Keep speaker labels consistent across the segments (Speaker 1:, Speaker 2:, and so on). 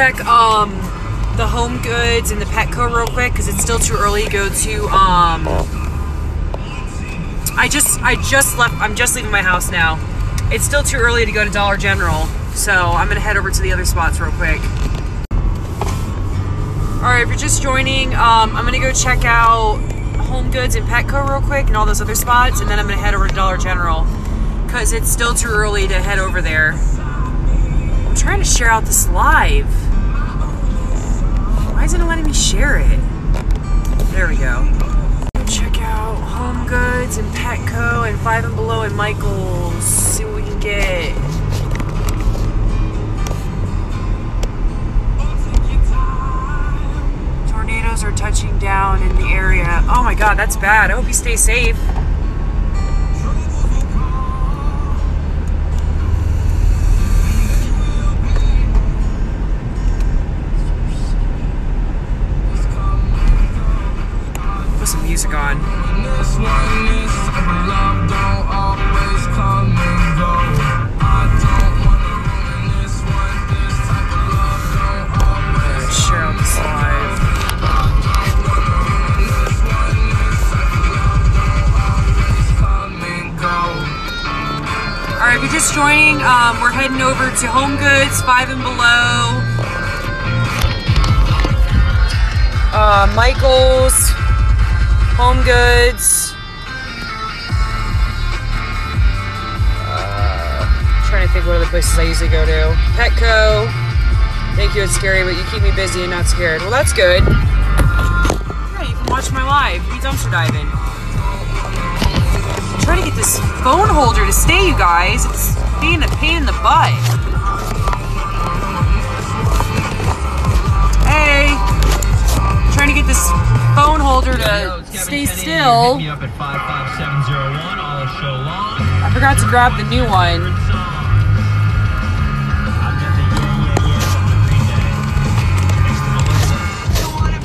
Speaker 1: check um, the Home Goods and the Petco real quick because it's still too early to go to. Um, I just I just left. I'm just leaving my house now. It's still too early to go to Dollar General, so I'm gonna head over to the other spots real quick. All right, if you're just joining, um, I'm gonna go check out Home Goods and Petco real quick and all those other spots, and then I'm gonna head over to Dollar General because it's still too early to head over there. I'm trying to share out this live. Isn't it letting me share it? There we go. Check out Home Goods and Petco and Five and Below and Michaels. See what we can get. Tornadoes are touching down in the area. Oh my god, that's bad. I hope you stay safe. Um, we're heading over to Home Goods, Five and Below, uh, Michaels, Home Goods. Uh, trying to think what other places I usually go to. Petco. Thank you, it's scary, but you keep me busy and not scared. Well, that's good. Yeah, you can watch my live. Me dumpster diving. trying to get this phone holder to stay, you guys. It's being a pain in the butt. Hey, trying to get this phone holder to stay still.
Speaker 2: Me up at 55701 all show long.
Speaker 1: I forgot to grab the new one.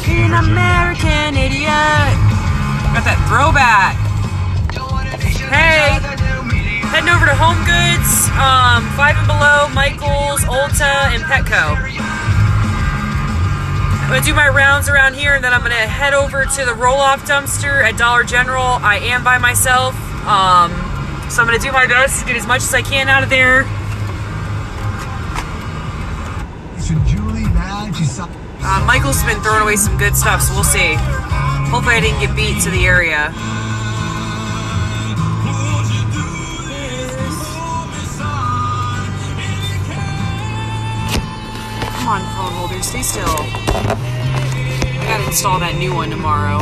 Speaker 1: An American idiot. Got that throwback. Hey, heading over to Home Goods, um, Five and Below, Michaels, Ulta, and Petco. I'm gonna do my rounds around here, and then I'm gonna head over to the roll-off dumpster at Dollar General. I am by myself, um, so I'm gonna do my best to get as much as I can out of there.
Speaker 3: So Julie, man, she's
Speaker 1: Uh, Michael's been throwing away some good stuff, so we'll see. Hopefully, I didn't get beat to the area. Come on, phone holder, stay still. I gotta install that new one tomorrow.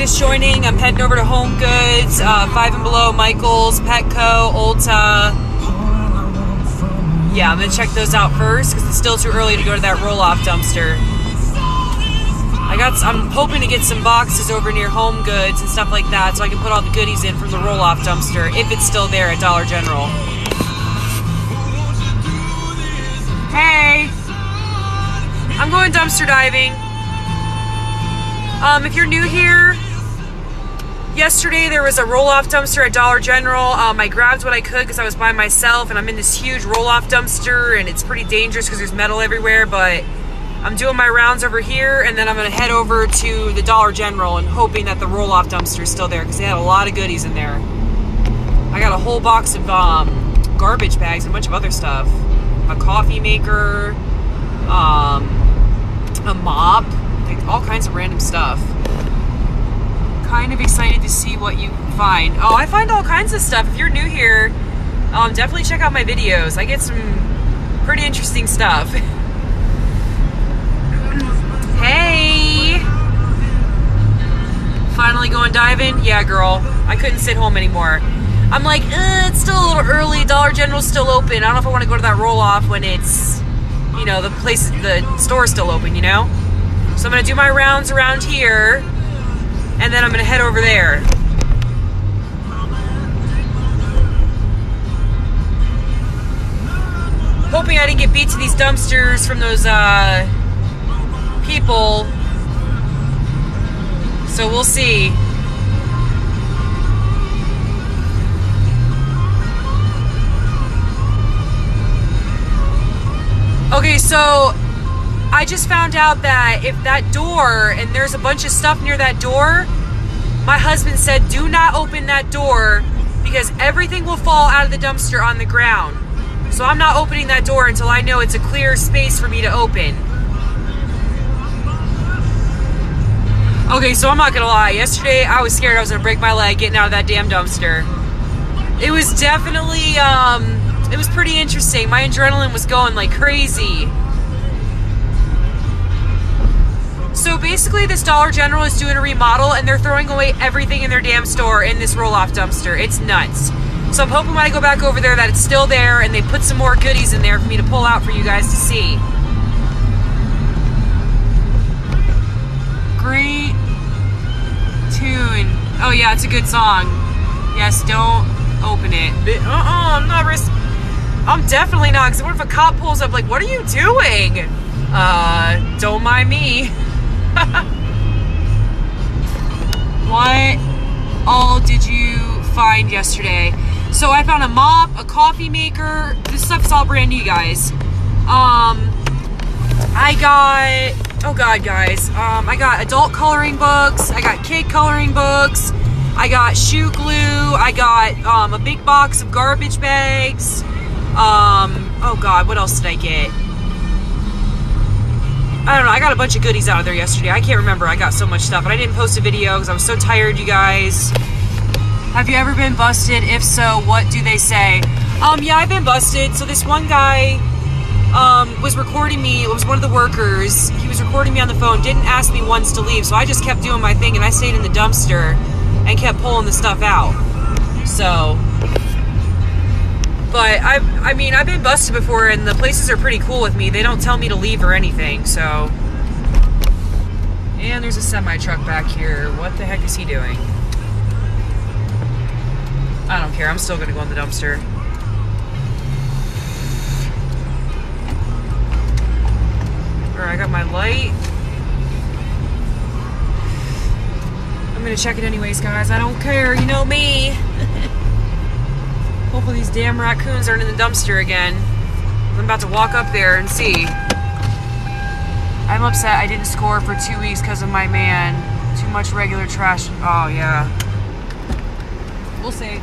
Speaker 1: Just joining, I'm heading over to Home Goods, uh, Five and Below, Michaels, Petco, Ulta. Yeah, I'm gonna check those out first because it's still too early to go to that roll-off dumpster. I got. I'm hoping to get some boxes over near Home Goods and stuff like that, so I can put all the goodies in from the roll-off dumpster if it's still there at Dollar General. Hey, I'm going dumpster diving. Um, if you're new here, yesterday there was a roll-off dumpster at Dollar General. Um, I grabbed what I could because I was by myself, and I'm in this huge roll-off dumpster, and it's pretty dangerous because there's metal everywhere. But I'm doing my rounds over here, and then I'm gonna head over to the Dollar General and hoping that the roll-off dumpster is still there because they had a lot of goodies in there. I got a whole box of um, garbage bags and a bunch of other stuff, a coffee maker, um, a mop, like all kinds of random stuff. Kind of excited to see what you find. Oh, I find all kinds of stuff. If you're new here, um, definitely check out my videos. I get some pretty interesting stuff. hey! Finally going diving? Yeah, girl. I couldn't sit home anymore. I'm like, uh, it's still a little early. Dollar General's still open. I don't know if I want to go to that roll off when it's, you know, the place, the store's still open, you know? So I'm gonna do my rounds around here, and then I'm gonna head over there. Hoping I didn't get beat to these dumpsters from those uh, people. So we'll see. Okay, so I just found out that if that door and there's a bunch of stuff near that door, my husband said do not open that door because everything will fall out of the dumpster on the ground. So I'm not opening that door until I know it's a clear space for me to open. Okay, so I'm not gonna lie. Yesterday I was scared I was gonna break my leg getting out of that damn dumpster. It was definitely, um, it was pretty interesting. My adrenaline was going like crazy. So basically, this Dollar General is doing a remodel and they're throwing away everything in their damn store in this roll off dumpster. It's nuts. So I'm hoping when I go back over there that it's still there and they put some more goodies in there for me to pull out for you guys to see. Great tune. Oh, yeah, it's a good song. Yes, don't open it. Uh uh-uh, I'm not risk. I'm definitely not. Because what if a cop pulls up, like, what are you doing? Uh, don't mind me. what all did you find yesterday? So I found a mop, a coffee maker. This stuff's all brand new, guys. Um, I got, oh god, guys. Um, I got adult coloring books. I got kid coloring books. I got shoe glue. I got um, a big box of garbage bags. Um, oh god, what else did I get? I don't know. I got a bunch of goodies out of there yesterday. I can't remember. I got so much stuff, and I didn't post a video because I was so tired, you guys. Have you ever been busted? If so, what do they say? Um, yeah, I've been busted. So this one guy um, was recording me. It was one of the workers. He was recording me on the phone. Didn't ask me once to leave, so I just kept doing my thing, and I stayed in the dumpster and kept pulling the stuff out. So, but I, I mean, I've been busted before, and the places are pretty cool with me. They don't tell me to leave or anything. So, and there's a semi truck back here. What the heck is he doing? I don't care. I'm still gonna go in the dumpster. Alright, I got my light. I'm gonna check it anyways, guys. I don't care. You know me. Hopefully these damn raccoons aren't in the dumpster again. I'm about to walk up there and see. I'm upset I didn't score for two weeks because of my man. Too much regular trash. Oh, yeah. We'll see.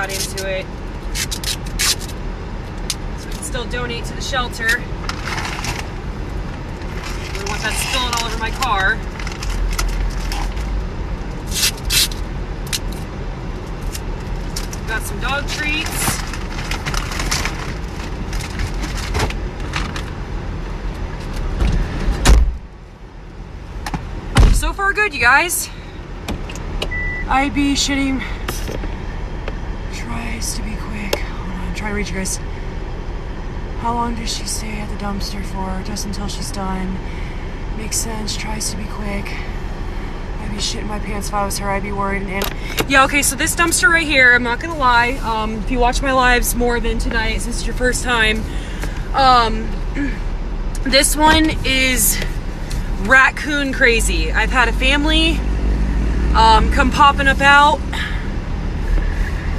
Speaker 1: Got into it. So we can still donate to the shelter. Don't want that spilling all over my car. Got some dog treats. So far, good, you guys. I'd be shitting. Tries to be quick. How long does she stay at the dumpster for? Just until she's done. Makes sense. Tries to be quick. I'd be shitting my pants if I was her. I'd be worried. And yeah, okay. So this dumpster right here. I'm not gonna lie. Um, if you watch my lives more than tonight, since it's your first time, um, this one is raccoon crazy. I've had a family um, come popping up out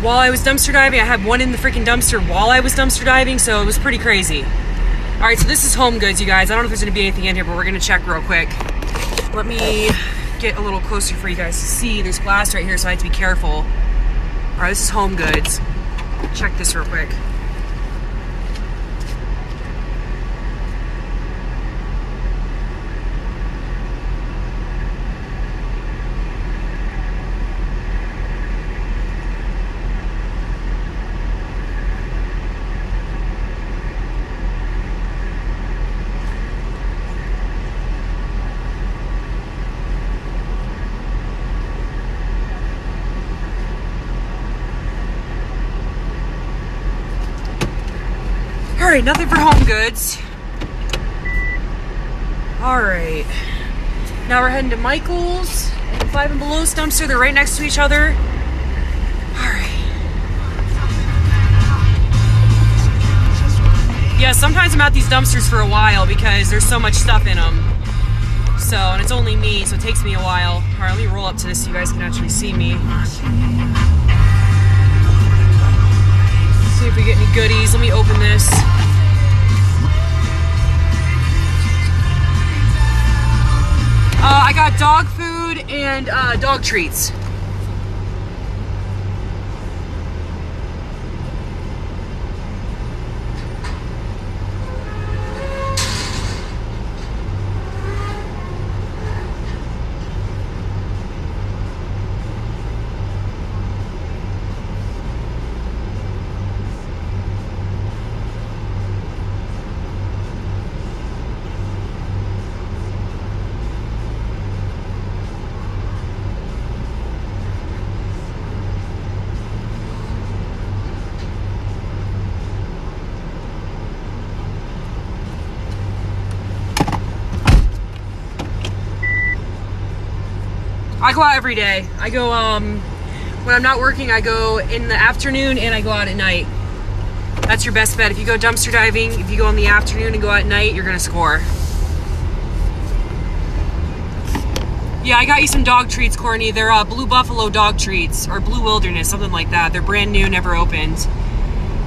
Speaker 1: while I was dumpster diving. I had one in the freaking dumpster while I was dumpster diving, so it was pretty crazy. All right, so this is home goods, you guys. I don't know if there's gonna be anything in here, but we're gonna check real quick. Let me get a little closer for you guys to see. There's glass right here, so I have to be careful. All right, this is home goods. Check this real quick. Right, nothing for home goods. All right. Now we're heading to Michael's and Five and Below's dumpster. They're right next to each other. All right. Yeah, sometimes I'm at these dumpsters for a while because there's so much stuff in them. So, and it's only me, so it takes me a while. All right, let me roll up to this so you guys can actually see me. See if we get any goodies. Let me open this. Uh, I got dog food and uh, dog treats. Every day. I go um when I'm not working, I go in the afternoon and I go out at night. That's your best bet. If you go dumpster diving, if you go in the afternoon and go out at night, you're gonna score. Yeah, I got you some dog treats, Courtney. They're uh, Blue Buffalo dog treats or Blue Wilderness, something like that. They're brand new, never opened.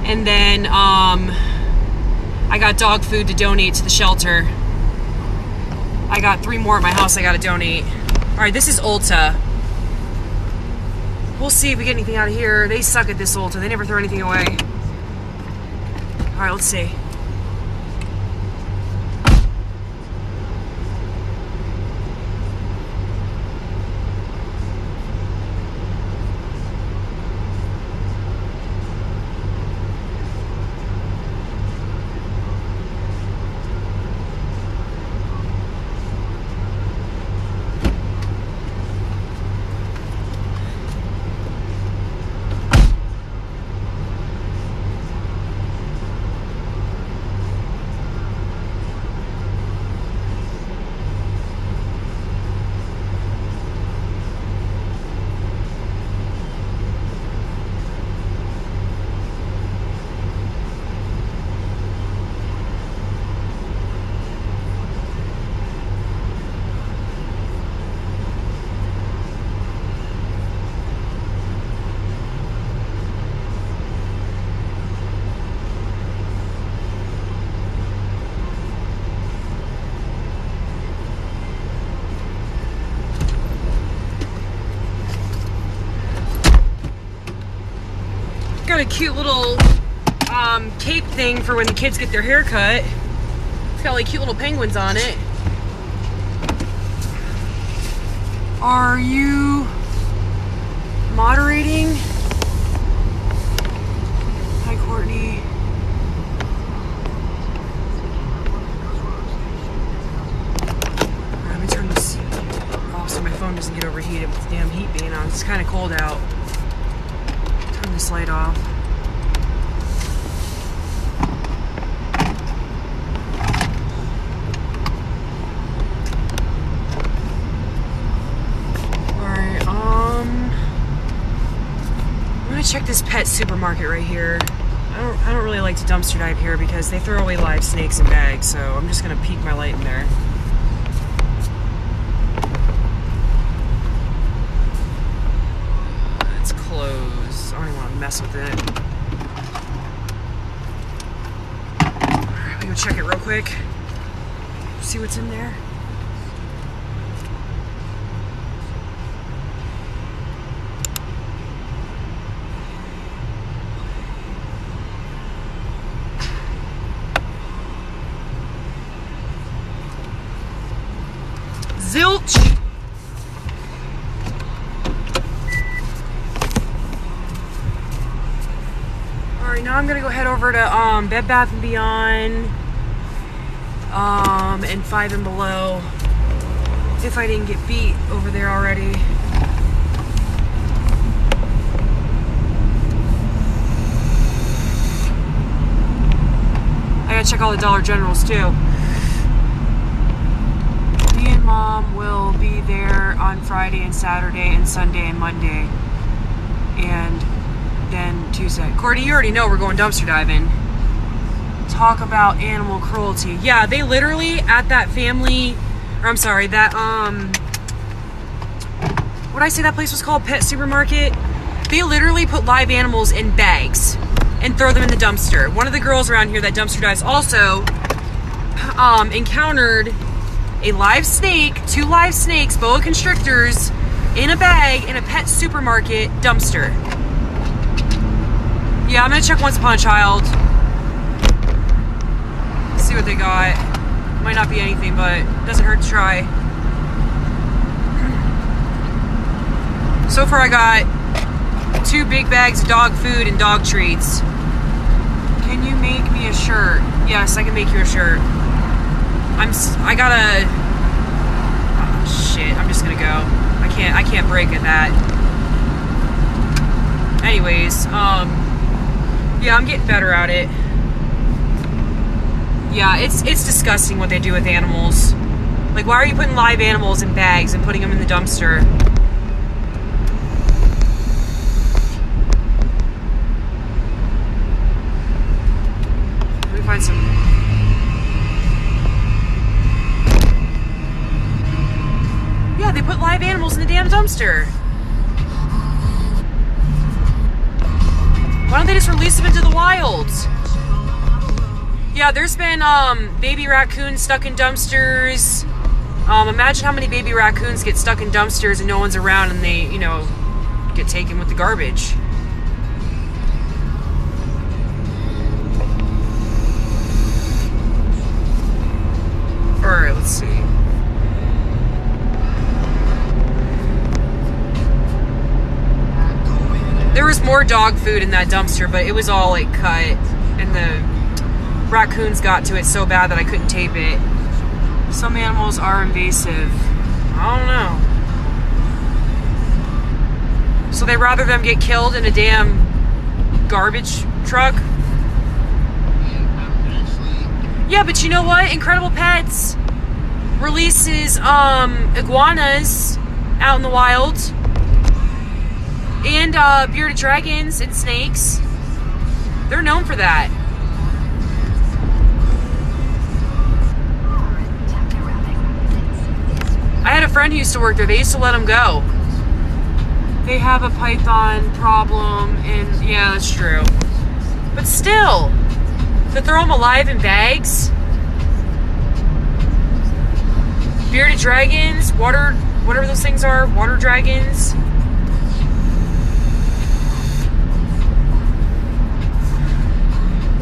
Speaker 1: And then um, I got dog food to donate to the shelter. I got three more at my house I gotta donate. All right, this is Ulta. We'll see if we get anything out of here. They suck at this Ulta. They never throw anything away. All right, let's see. Cute little um, cape thing for when the kids get their hair cut. It's got like cute little penguins on it. Are you moderating? Hi, Courtney. Alright, Let me turn this off so my phone doesn't get overheated with the damn heat being on. It's kind of cold out. Turn this light off. Alright, um I'm gonna check this pet supermarket right here. I don't I don't really like to dumpster dive here because they throw away live snakes in bags, so I'm just gonna peek my light in there. It's closed. I don't even want to mess with it. Alright, me go check it real quick. See what's in there. Zilch! Alright, now I'm gonna go head over to um, Bed Bath and Beyond um, and Five and Below. If I didn't get beat over there already. I gotta check all the Dollar Generals too. Me and mom will be there on Friday and Saturday and Sunday and Monday. Tuesday. Courtney, you already know we're going dumpster diving. Talk about animal cruelty. Yeah, they literally at that family, or I'm sorry, that um, what I say that place was called? Pet Supermarket. They literally put live animals in bags and throw them in the dumpster. One of the girls around here that dumpster dives also um, encountered a live snake, two live snakes, boa constrictors, in a bag in a pet supermarket dumpster. Yeah, I'm gonna check Once Upon a Child. See what they got. Might not be anything, but doesn't hurt to try. So far, I got two big bags of dog food and dog treats. Can you make me a shirt? Yes, I can make you a shirt. I'm. I gotta. Oh, shit. I'm just gonna go. I can't. I can't break at that. Anyways, um, yeah, I'm getting better at it. Yeah, it's it's disgusting what they do with animals. Like, why are you putting live animals in bags and putting them in the dumpster? Let me find some. Yeah, they put live animals in the damn dumpster. Release them into the wild? Yeah, there's been um, baby raccoons stuck in dumpsters. Um, imagine how many baby raccoons get stuck in dumpsters and no one's around and they, you know, get taken with the garbage. Alright, let's see. There was more dog food in that dumpster, but it was all like cut, and the raccoons got to it so bad that I couldn't tape it. Some animals are invasive. I don't know. So they rather them get killed in a damn garbage truck. Yeah, but you know what? Incredible Pets releases um, iguanas out in the wild and uh, bearded dragons and snakes. They're known for that. I had a friend who used to work there. They used to let them go. They have a python problem, and yeah, that's true. But still, to throw them alive in bags. Bearded dragons, water, whatever those things are, water dragons.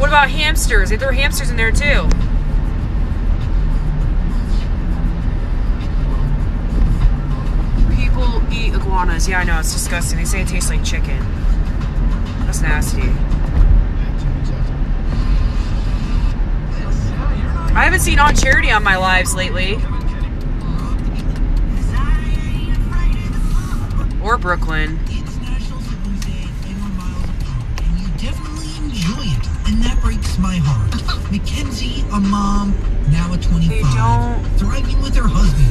Speaker 1: About hamsters? They throw hamsters in there too. People eat iguanas. Yeah, I know. It's disgusting. They say it tastes like chicken. That's nasty. I haven't seen On Charity on my lives lately. Or Brooklyn.
Speaker 4: Mackenzie, a mom, now a 25,
Speaker 1: They don't
Speaker 4: thriving with her husband.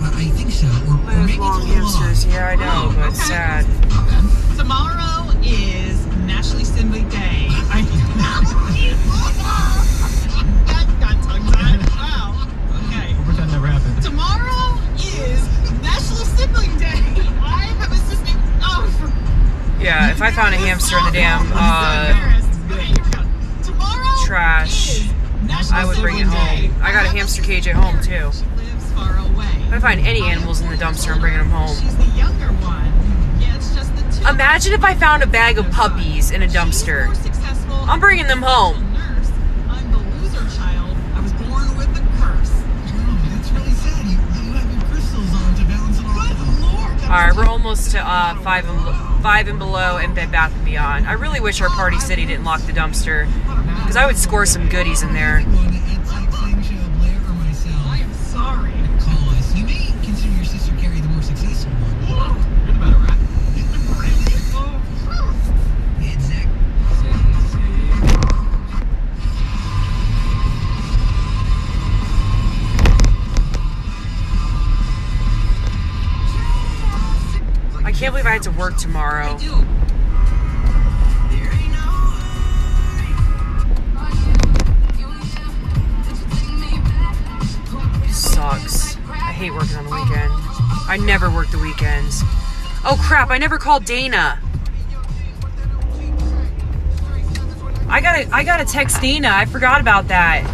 Speaker 4: I, I think so, or, or
Speaker 1: live
Speaker 4: maybe
Speaker 1: long
Speaker 4: it's a
Speaker 1: hamsters.
Speaker 4: off.
Speaker 1: Yeah, I know, but it's sad.
Speaker 5: Tomorrow is National Assembly Day. I got, got tongue tied. Wow. Okay.
Speaker 2: Pretend never happened.
Speaker 5: Tomorrow is National Assembly Day. I have a sister. Oh,
Speaker 1: Yeah, if I found a hamster in the damn uh, trash, I would bring it home. I got a hamster cage at home too.
Speaker 5: She lives far away.
Speaker 1: If I find any animals in the dumpster, I'm bringing them home.
Speaker 5: She's the younger one. Yeah, it's just the two.
Speaker 1: Imagine if I found a bag of puppies in a dumpster. I'm bringing them home.
Speaker 5: Nurse. I'm the loser child. I was born with a curse.
Speaker 4: That's really sad. You, you have crystals on to balance it all
Speaker 5: Good
Speaker 4: out.
Speaker 5: lord.
Speaker 1: All right, we're almost to uh, five and five and below and Bed Bath and Beyond. I really wish our Party City didn't lock the dumpster because I would score some goodies in there.
Speaker 4: One at Psych Sang Show, Blair or myself.
Speaker 5: I am sorry.
Speaker 4: Call us. You may consider your sister Carrie the more successful one.
Speaker 2: You're the better rat.
Speaker 4: It's Zach.
Speaker 1: I can't believe I had to work tomorrow. Hate working on the weekend. I never work the weekends. Oh crap, I never called Dana. I gotta I gotta text Dana. I forgot about that.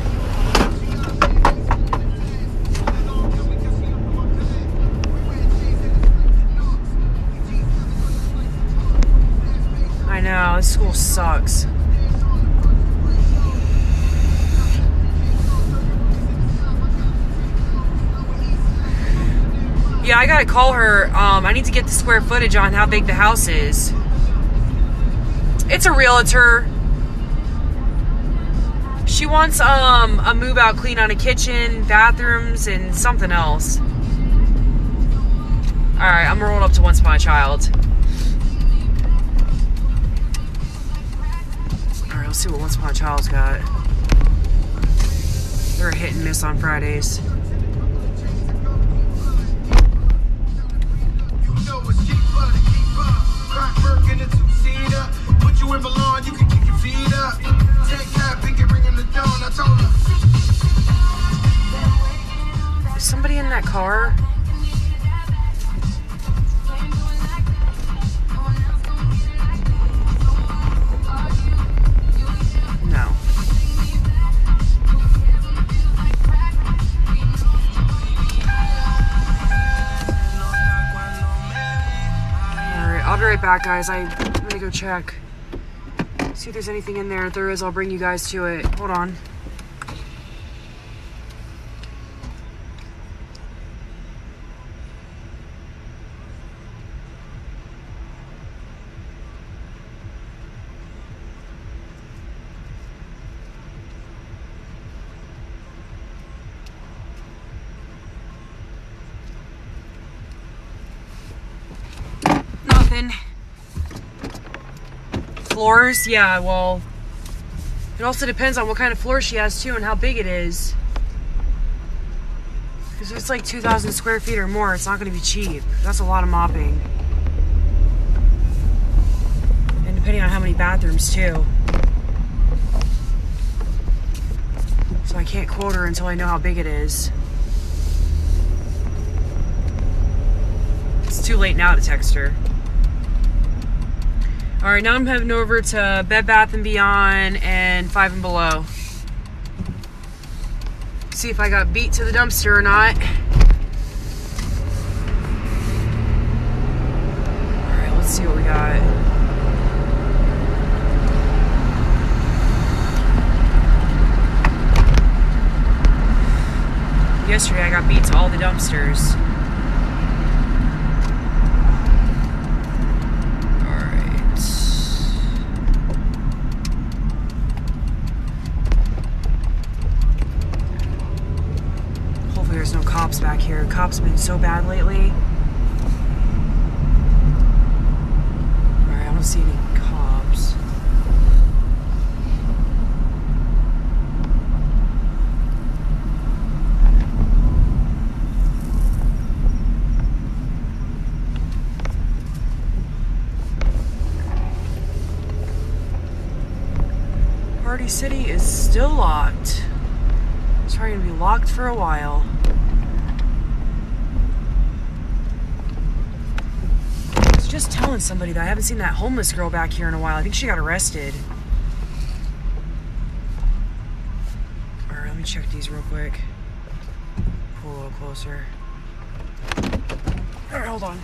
Speaker 1: I know, this school sucks. Yeah, I gotta call her. Um, I need to get the square footage on how big the house is. It's a realtor. She wants um a move out clean on a kitchen, bathrooms, and something else. Alright, I'm rolling up to Once a Child. Alright, let's see what Once Upon a Child's got. They're a hit and miss on Fridays.
Speaker 6: In a two-seater. Put you in Milan, you can kick your feet up. Take cap, and get ringing the dawn. I told her.
Speaker 1: Is somebody in that car? Be right back, guys. I, I'm gonna go check. See if there's anything in there. If there is, I'll bring you guys to it. Hold on. Nothing. Floors? Yeah, well, it also depends on what kind of floor she has too and how big it is. Because if it's like 2,000 square feet or more, it's not going to be cheap. That's a lot of mopping. And depending on how many bathrooms too. So I can't quote her until I know how big it is. It's too late now to text her. All right, now I'm heading over to Bed Bath & Beyond and Five and Below. See if I got beat to the dumpster or not. All right, let's see what we got. yesterday I got beat to all the dumpsters. Cops back here. Cops been so bad lately. Alright, I don't see any cops. Party City is still locked. It's probably gonna be locked for a while. I was just telling somebody that I haven't seen that homeless girl back here in a while. I think she got arrested. Alright, let me check these real quick. Pull a little closer. Alright, hold on.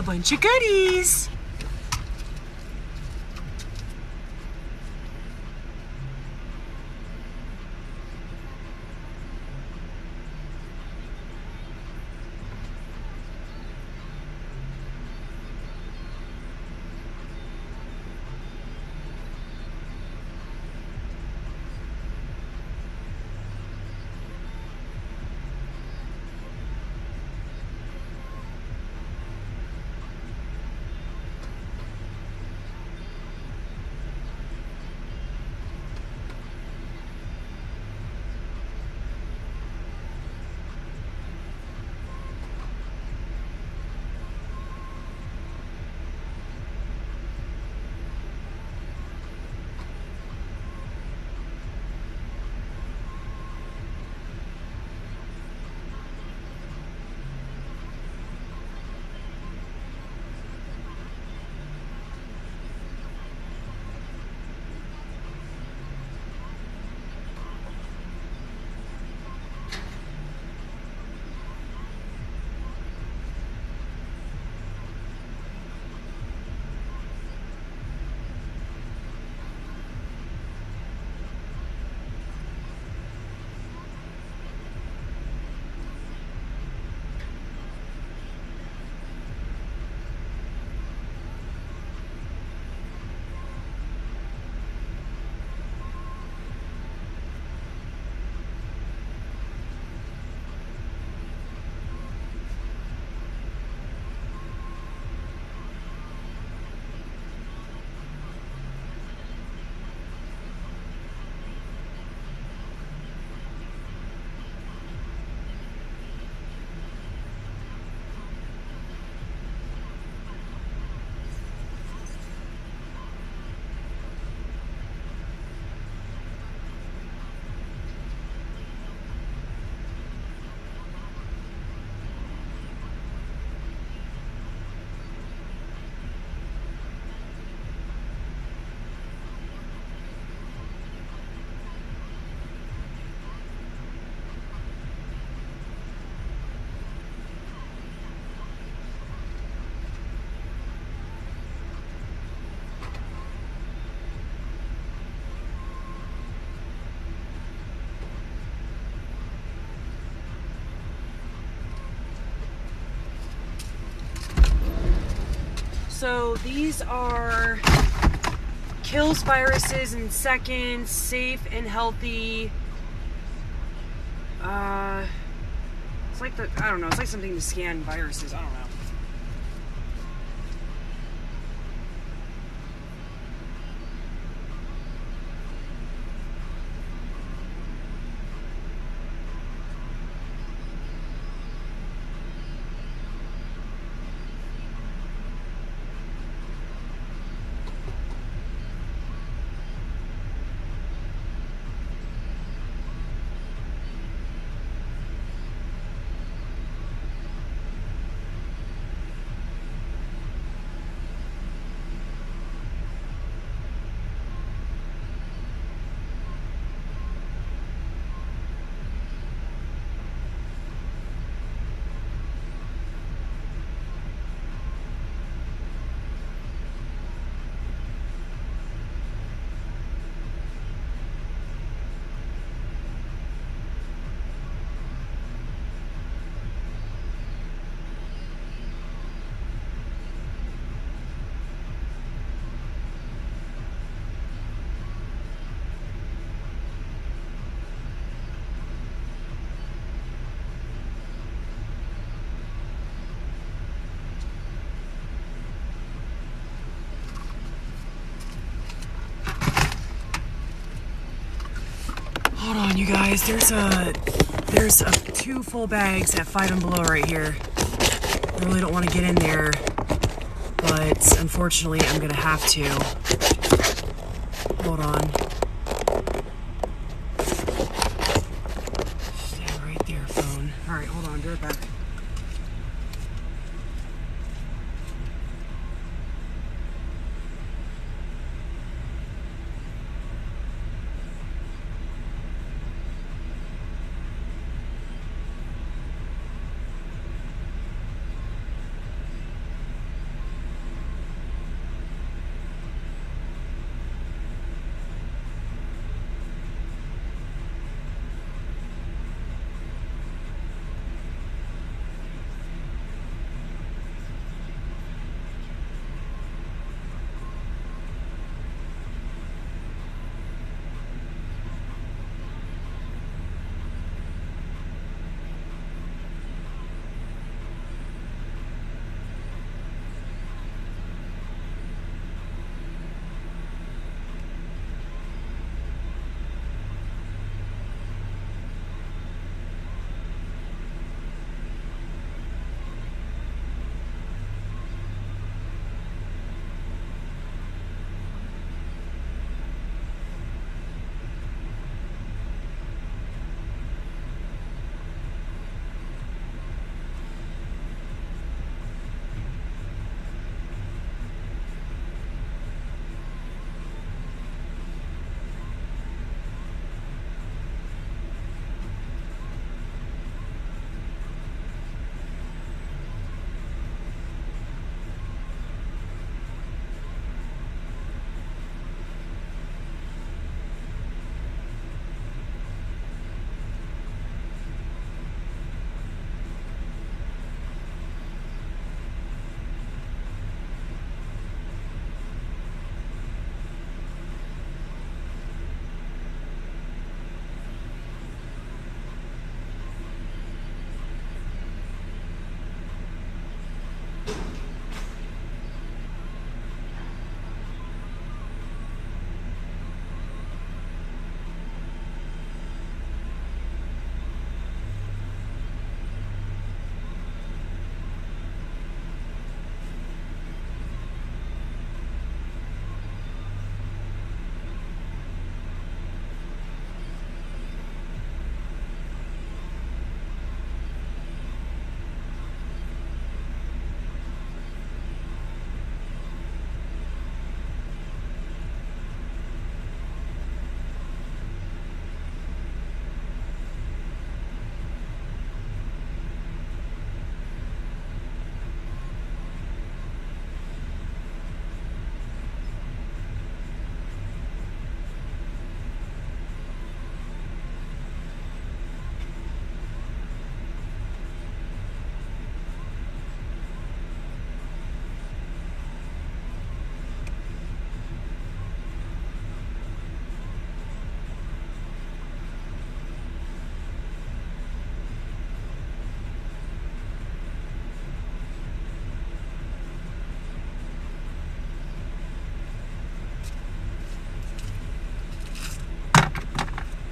Speaker 1: A bunch of goodies. So these are kills viruses in seconds, safe and healthy. Uh, it's like the I don't know. It's like something to scan viruses. I don't know. Guys. There's a there's a two full bags at five and below right here. I really don't want to get in there, but unfortunately, I'm gonna have to. Hold on.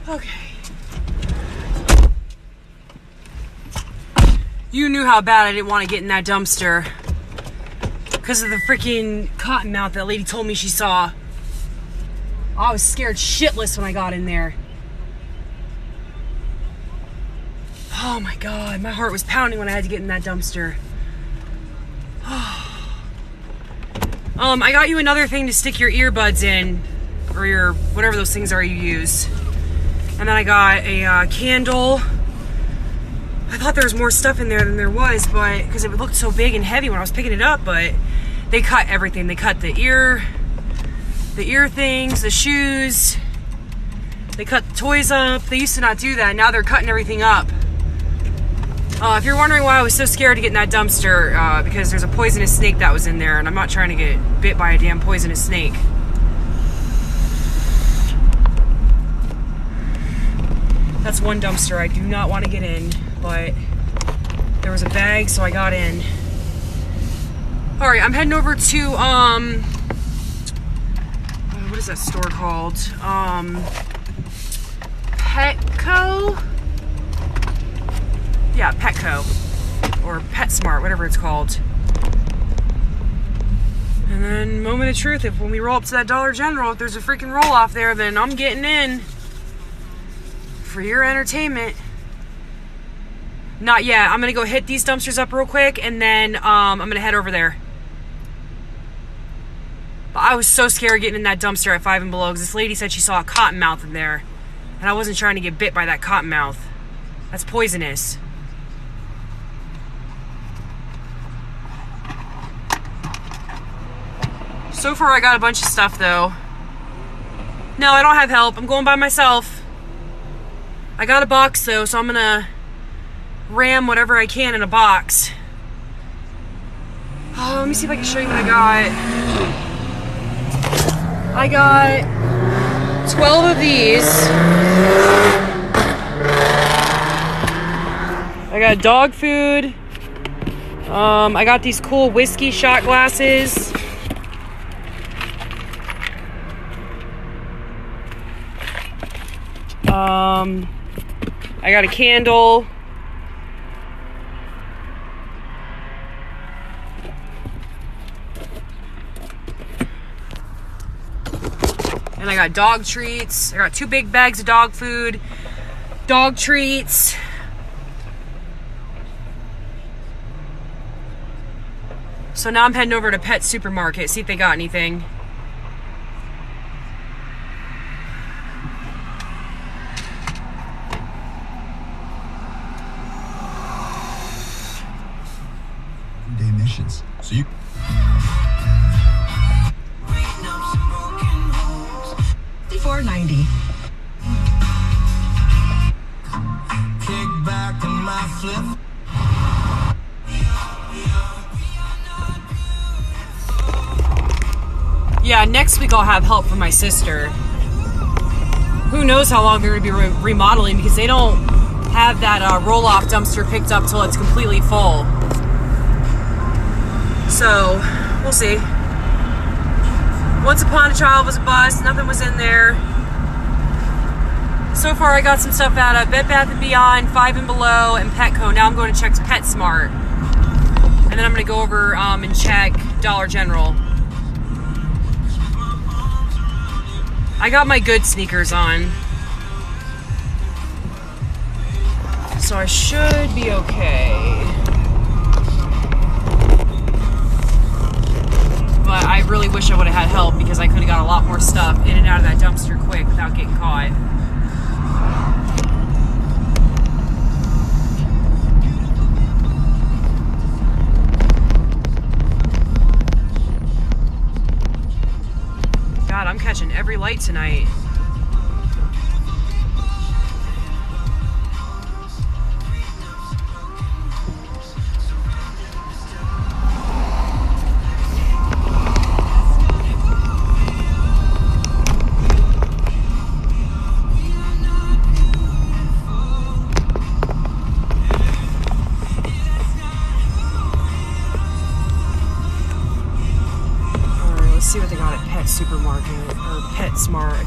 Speaker 1: Okay. You knew how bad I didn't want to get in that dumpster. Because of the freaking cotton mouth that lady told me she saw. I was scared shitless when I got in there. Oh my god, my heart was pounding when I had to get in that dumpster. um, I got you another thing to stick your earbuds in, or your whatever those things are you use. And then I got a uh, candle. I thought there was more stuff in there than there was, but because it looked so big and heavy when I was picking it up, but they cut everything. They cut the ear, the ear things, the shoes. They cut the toys up. They used to not do that. Now they're cutting everything up. Uh, if you're wondering why I was so scared to get in that dumpster, uh, because there's a poisonous snake that was in there, and I'm not trying to get bit by a damn poisonous snake. That's one dumpster I do not want to get in, but there was a bag, so I got in. All right, I'm heading over to um, uh, what is that store called? Um, Petco. Yeah, Petco. Or PetSmart, whatever it's called. And then, moment of truth, if when we roll up to that Dollar General, if there's a freaking roll off there, then I'm getting in for your entertainment. Not yet. I'm gonna go hit these dumpsters up real quick and then um, I'm gonna head over there. But I was so scared getting in that dumpster at five and below because this lady said she saw a cottonmouth in there. And I wasn't trying to get bit by that cottonmouth. That's poisonous. So far, I got a bunch of stuff though. No, I don't have help. I'm going by myself. I got a box though, so I'm gonna ram whatever I can in a box. Oh, let me see if I can show you what I got. I got 12 of these. I got dog food. Um, I got these cool whiskey shot glasses. Um, I got a candle. And I got dog treats. I got two big bags of dog food, dog treats. So now I'm heading over to Pet Supermarket, see if they got anything.
Speaker 3: Day. So you.
Speaker 4: Four ninety.
Speaker 6: Kick back in my flip.
Speaker 1: Yeah, next week I'll have help from my sister. Who knows how long they're going to be re- remodeling because they don't have that uh, roll off dumpster picked up till it's completely full. So, we'll see. Once Upon a Child was a bust, nothing was in there. So far, I got some stuff out of Bed Bath & Beyond, Five and Below, and Petco. Now I'm going to check PetSmart. And then I'm going to go over um, and check Dollar General. I got my good sneakers on. So I should be okay. But I really wish I would have had help because I could have got a lot more stuff in and out of that dumpster quick without getting caught. God, I'm catching every light tonight.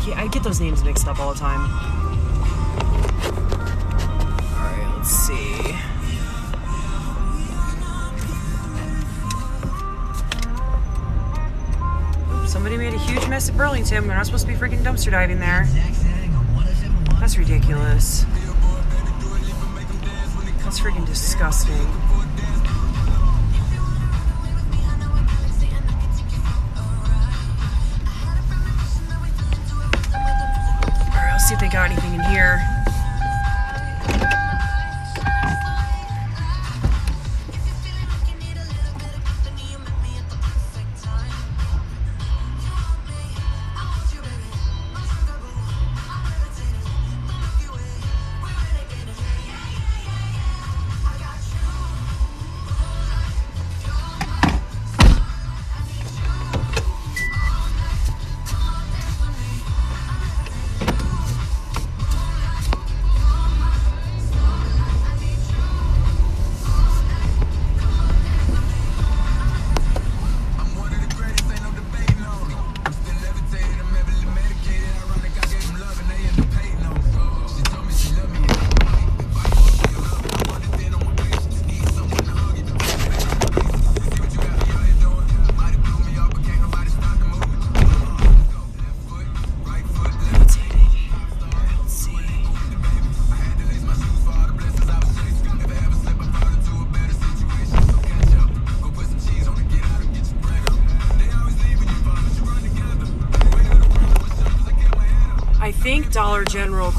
Speaker 1: Can't- I get those names mixed up all the time. Alright, let's see. Somebody made a huge mess at Burlington. We're not supposed to be freaking dumpster diving there. That's ridiculous. That's freaking disgusting.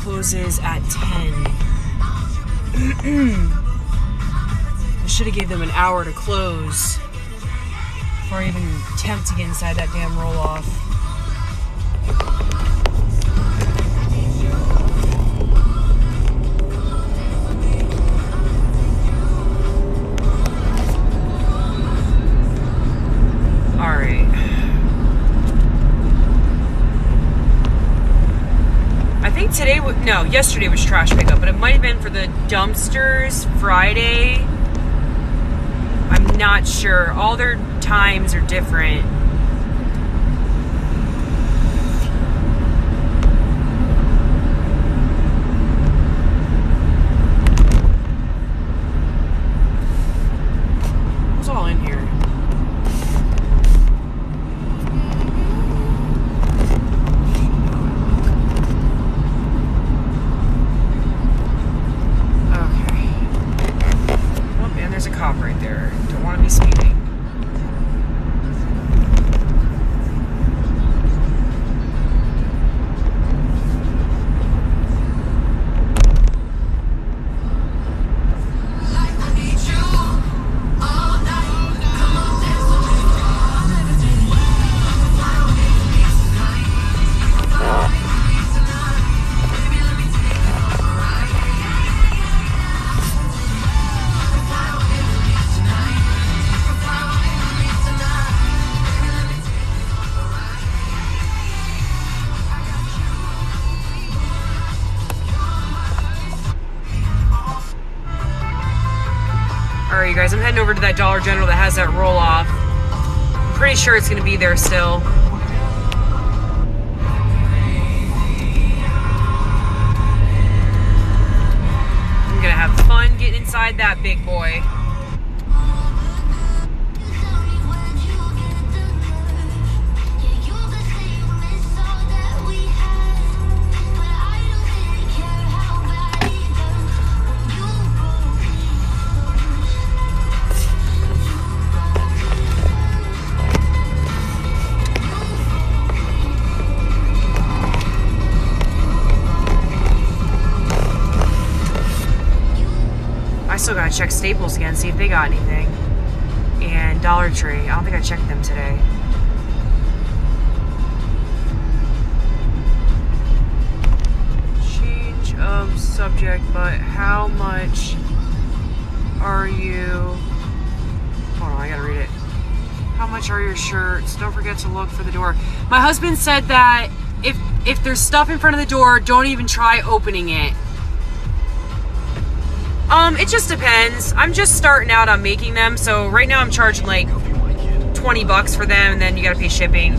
Speaker 1: Closes at 10. I should have gave them an hour to close before even attempt to get inside that damn roll off. Yesterday was trash pickup, but it might have been for the dumpsters Friday. I'm not sure. All their times are different. Dollar General that has that roll off. I'm pretty sure it's going to be there still. I'm going to have fun getting inside that big boy. Gotta check Staples again, see if they got anything. And Dollar Tree. I don't think I checked them today. Change of subject, but how much are you? Hold on, I gotta read it. How much are your shirts? Don't forget to look for the door. My husband said that if if there's stuff in front of the door, don't even try opening it. Um, it just depends. I'm just starting out on making them, so right now I'm charging like 20 bucks for them, and then you gotta pay shipping.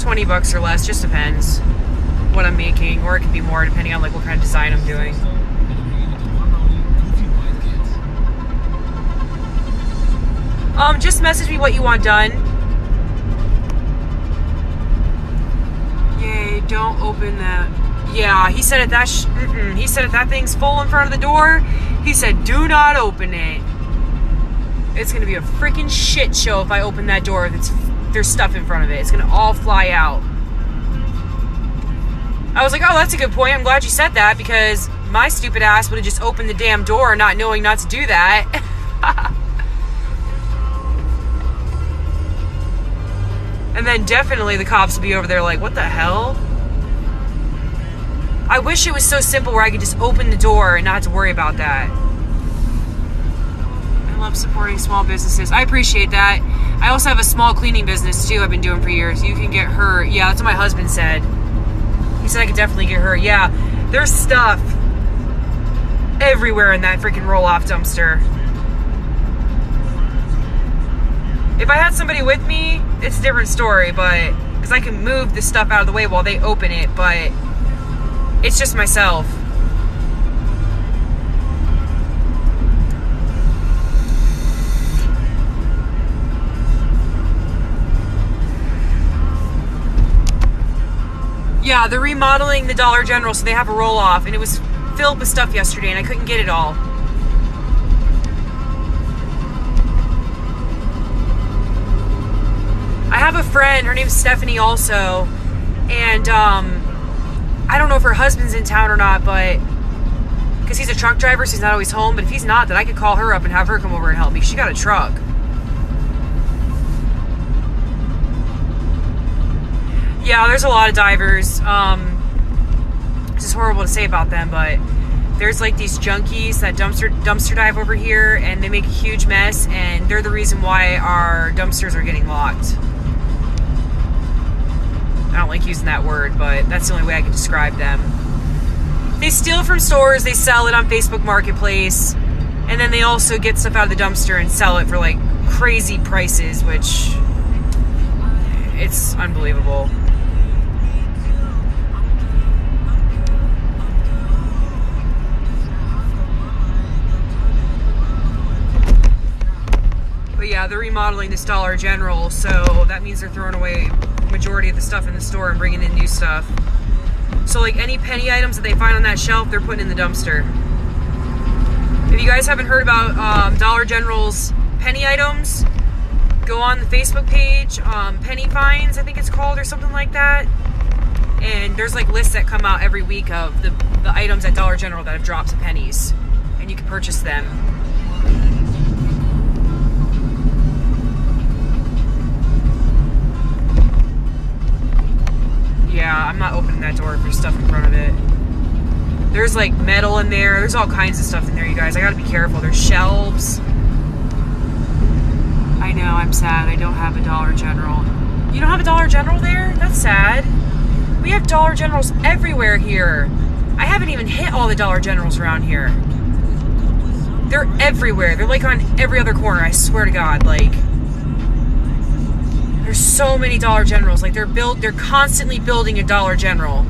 Speaker 1: Twenty bucks or less, just depends what I'm making, or it could be more depending on like what kind of design I'm doing. Um, just message me what you want done. Don't open that. Yeah, he said it that sh- he said if that thing's full in front of the door, he said do not open it. It's gonna be a freaking shit show if I open that door if there's stuff in front of it. It's gonna all fly out. I was like, oh, that's a good point. I'm glad you said that because my stupid ass would have just opened the damn door not knowing not to do that. And then definitely the cops will be over there like, what the hell? I wish it was so simple where I could just open the door and not have to worry about that. I love supporting small businesses. I appreciate that. I also have a small cleaning business too, I've been doing for years. You can get her. Yeah, that's what my husband said. He said I could definitely get her. Yeah, there's stuff everywhere in that freaking roll off dumpster. If I had somebody with me, it's a different story, but because I can move the stuff out of the way while they open it, but it's just myself. Yeah, they're remodeling the Dollar General, so they have a roll off, and it was filled with stuff yesterday, and I couldn't get it all. I have a friend. Her name's Stephanie, also, and um, I don't know if her husband's in town or not, but because he's a truck driver, so he's not always home. But if he's not, then I could call her up and have her come over and help me. She got a truck. Yeah, there's a lot of divers. Um, it's just horrible to say about them, but there's like these junkies that dumpster dumpster dive over here, and they make a huge mess, and they're the reason why our dumpsters are getting locked. I don't like using that word, but that's the only way I can describe them. They steal from stores, they sell it on Facebook Marketplace, and then they also get stuff out of the dumpster and sell it for like crazy prices, which it's unbelievable. But yeah, they're remodeling this Dollar General, so that means they're throwing away majority of the stuff in the store and bringing in new stuff. So like any penny items that they find on that shelf, they're putting in the dumpster. If you guys haven't heard about um, Dollar General's penny items, go on the Facebook page, um, Penny Finds, I think it's called, or something like that. And there's like lists that come out every week of the, the items at Dollar General that have dropped to pennies, and you can purchase them. Yeah, I'm not opening that door if there's stuff in front of it. There's like metal in there. There's all kinds of stuff in there, you guys. I gotta be careful. There's shelves. I know, I'm sad. I don't have a Dollar General. You don't have a Dollar General there? That's sad. We have Dollar Generals everywhere here. I haven't even hit all the Dollar Generals around here. They're everywhere. They're like on every other corner, I swear to God. Like, there's so many Dollar Generals. Like they're build they're constantly building a Dollar General.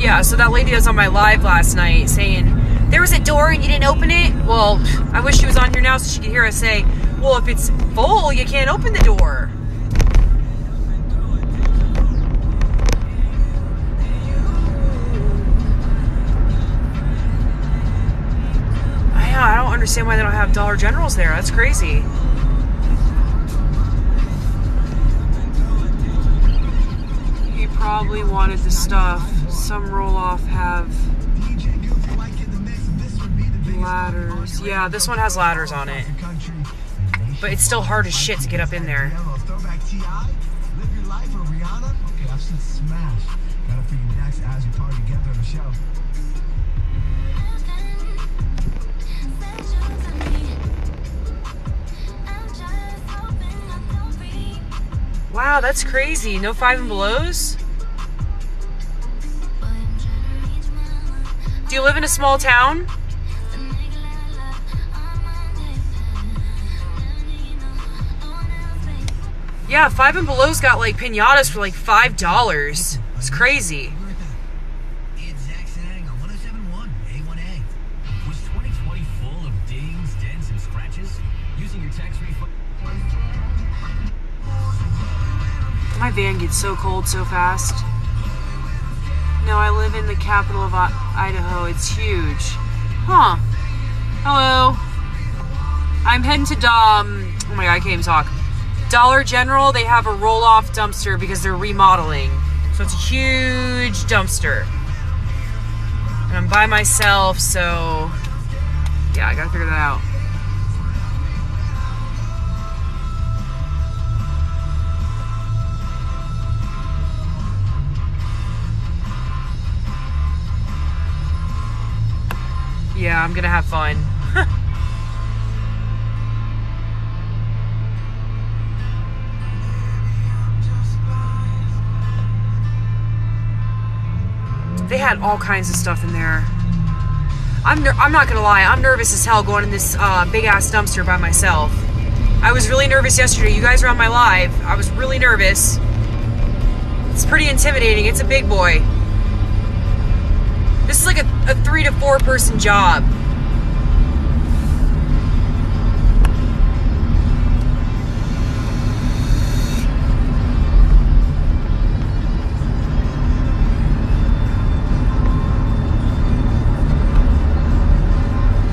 Speaker 1: Yeah, so that lady was on my live last night saying there was a door and you didn't open it. Well, I wish she was on here now so she could hear us say, "Well, if it's full, you can't open the door." Understand why they don't have Dollar Generals there. That's crazy. He probably wanted the stuff. Some roll off have ladders. Yeah, this one has ladders on it. But it's still hard as shit to get up in there. Wow, that's crazy. No five and belows? Do you live in a small town? Yeah, five and below's got like pinatas for like five dollars. It's crazy. Gets so cold so fast. No, I live in the capital of Idaho. It's huge. Huh. Hello. I'm heading to um. Oh my god, I can't even talk. Dollar General. They have a roll-off dumpster because they're remodeling. So it's a huge dumpster. And I'm by myself, so yeah, I gotta figure that out. Yeah, I'm gonna have fun. they had all kinds of stuff in there. I'm, I'm not gonna lie, I'm nervous as hell going in this uh, big ass dumpster by myself. I was really nervous yesterday. You guys were on my live. I was really nervous. It's pretty intimidating. It's a big boy. This is like a, a three to four person job.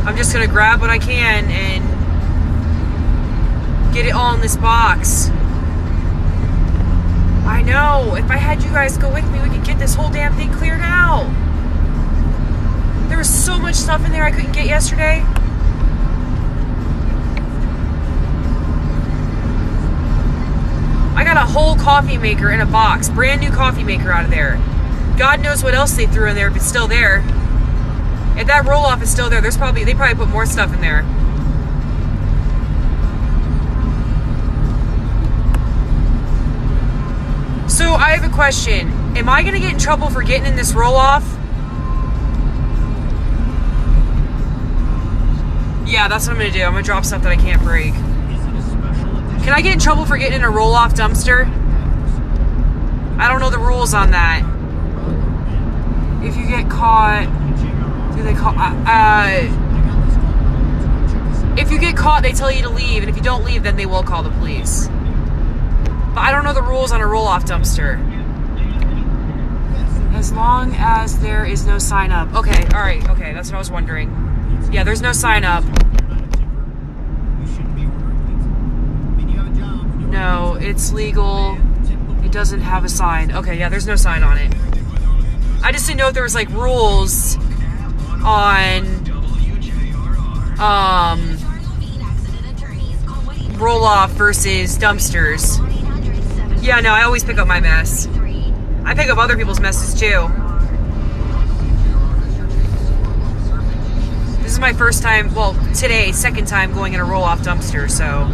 Speaker 1: I'm just gonna grab what I can and get it all in this box. I know, if I had you guys go with me, we could get this whole damn thing cleared out. There was so much stuff in there I couldn't get yesterday. I got a whole coffee maker in a box, brand new coffee maker out of there. God knows what else they threw in there if it's still there. If that roll off is still there, there's probably they probably put more stuff in there. So I have a question. Am I gonna get in trouble for getting in this roll off? Yeah, that's what I'm gonna do. I'm gonna drop stuff that I can't break. Can I get in trouble for getting in a roll off dumpster? I don't know the rules on that. If you get caught, do they call? Uh, uh, if you get caught, they tell you to leave, and if you don't leave, then they will call the police. But I don't know the rules on a roll off dumpster. As long as there is no sign up. Okay, alright, okay, that's what I was wondering. Yeah, there's no sign up. No, it's legal. It doesn't have a sign. Okay, yeah, there's no sign on it. I just didn't know if there was like rules on um roll off versus dumpsters. Yeah, no, I always pick up my mess. I pick up other people's messes too. Is my first time, well, today, second time going in a roll off dumpster, so.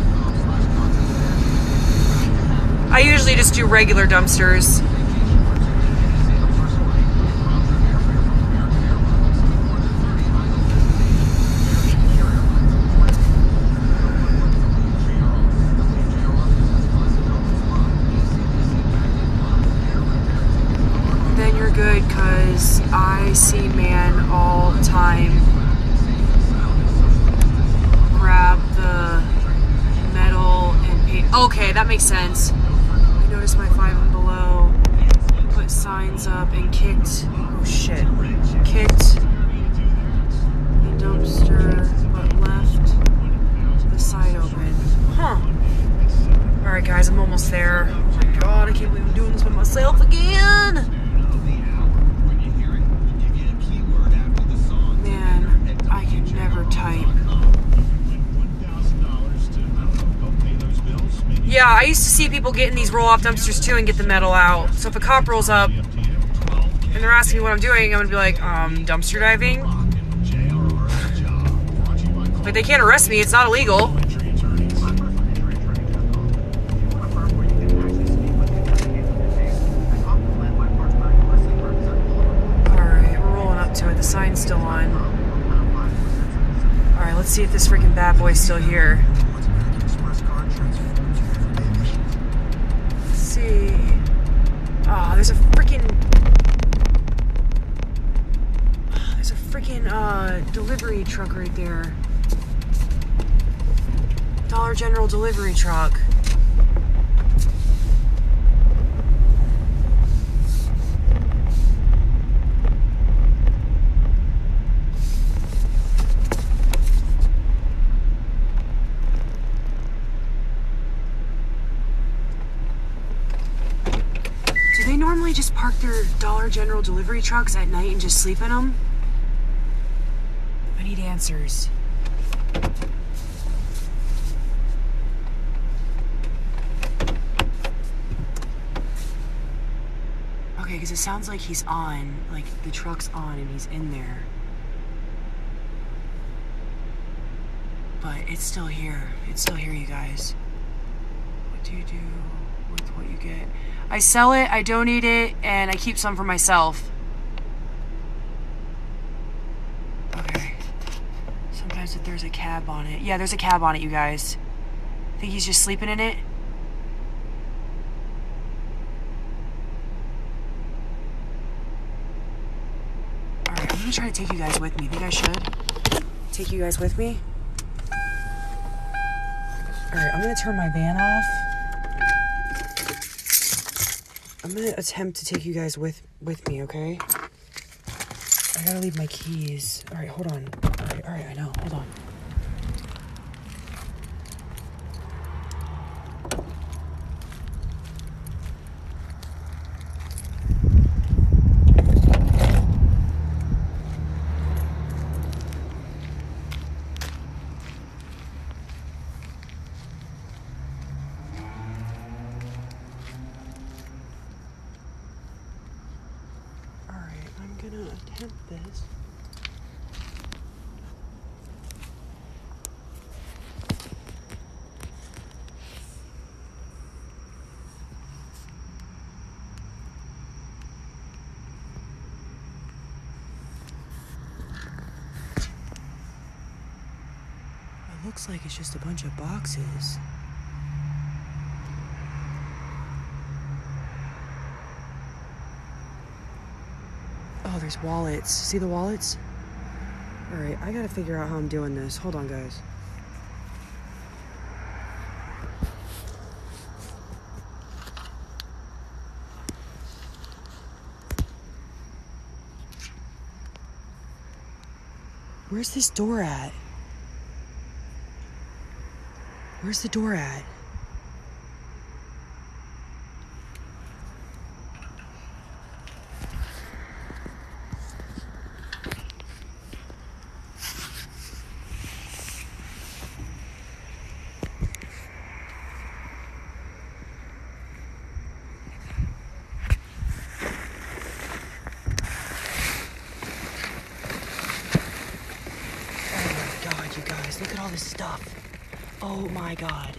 Speaker 1: I usually just do regular dumpsters. Then you're good, cause I see man all the time. The metal and paint. Okay, that makes sense. I noticed my five and below put signs up and kicked. Oh shit. Kicked the dumpster, but left the side open. Huh. Alright, guys, I'm almost there. Oh my god, I can't believe I'm doing this by myself again. Man, I can never type. Yeah, I used to see people get in these roll off dumpsters too and get the metal out. So if a cop rolls up and they're asking me what I'm doing, I'm gonna be like, um, dumpster diving. But they can't arrest me, it's not illegal. Still on. Alright, let's see if this freaking bad boy's still here. See. Oh, there's a freaking. There's a freaking uh, delivery truck right there. Dollar General delivery truck. Do they their Dollar General delivery trucks at night and just sleep in them? I need answers. Okay, because it sounds like he's on, like the truck's on and he's in there. But it's still here. It's still here, you guys. What do you do with what you get? I sell it, I donate it, and I keep some for myself. Okay. Sometimes if there's a cab on it. Yeah, there's a cab on it, you guys. Think he's just sleeping in it? Alright, I'm gonna try to take you guys with me. Think I should? Take you guys with me? Alright, I'm gonna turn my van off. I'm gonna attempt to take you guys with with me, okay? I gotta leave my keys. All right, hold on. right, all right, I know. Hold on. All right, I'm gonna attempt this. It looks like it's just a bunch of boxes. Oh, there's wallets. See the wallets? All right, I gotta figure out how I'm doing this. Hold on, guys. Where's this door at? Where's the door at? Oh my god, you guys, look at all this stuff. Oh my god.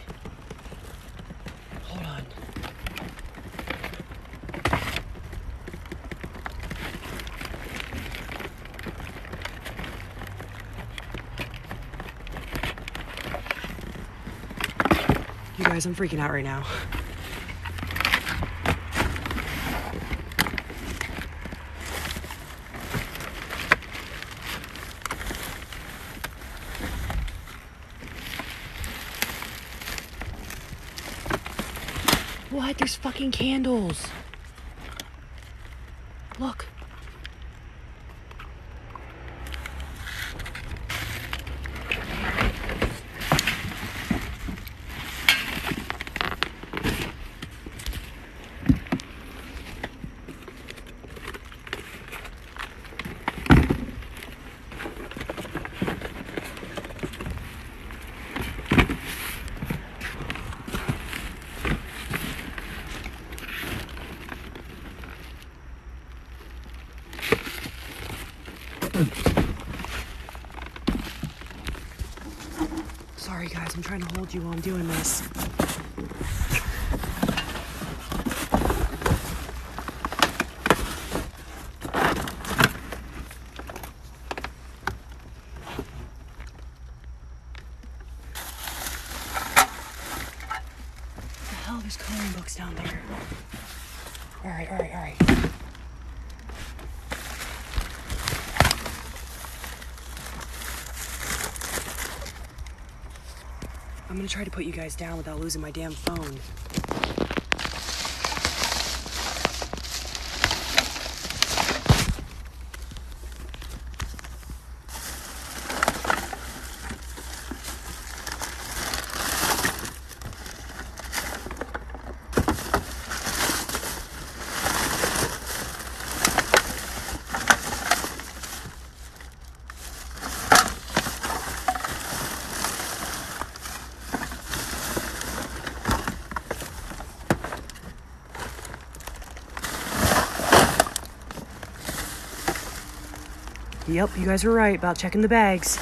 Speaker 1: Hold on. You guys, I'm freaking out right now. What? There's fucking candles. Look. Sorry, guys, I'm trying to hold you I'm doing this. What the hell? There's coloring books down there. All right, all right, all right. I'm gonna try to put you guys down without losing my damn phone. Yep, you guys were right about checking the bags.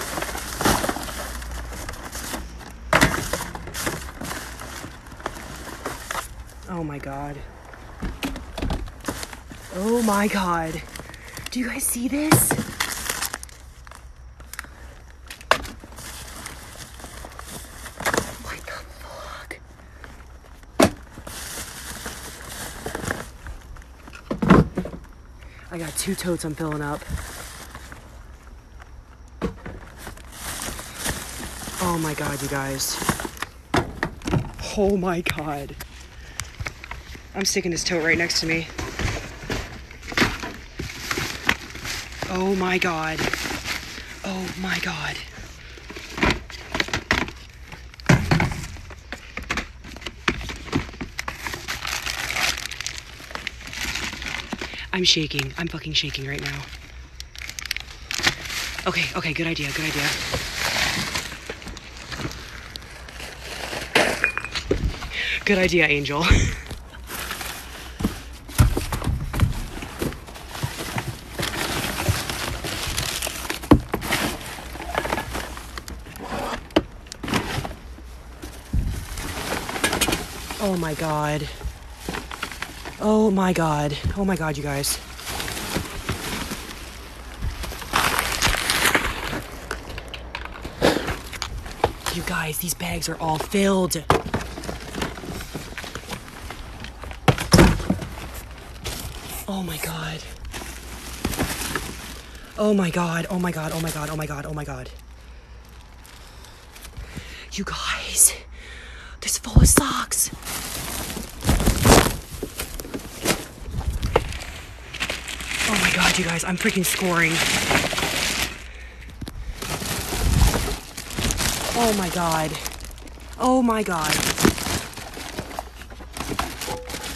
Speaker 1: Oh my god. Oh my god. Do you guys see this? What the fuck? I got two totes I'm filling up. My god, you guys. Oh my god. I'm sticking this tote right next to me. Oh my god. Oh my god. I'm shaking. I'm fucking shaking right now. Okay, okay, good idea, good idea. Good idea, Angel. oh my god. Oh my god. Oh my god, you guys. You guys, these bags are all filled. Oh my god. Oh my god. Oh my god. Oh my god. Oh my god. Oh my god. You guys, this is full of socks. Oh my god, you guys, I'm freaking scoring. Oh my god. Oh my god.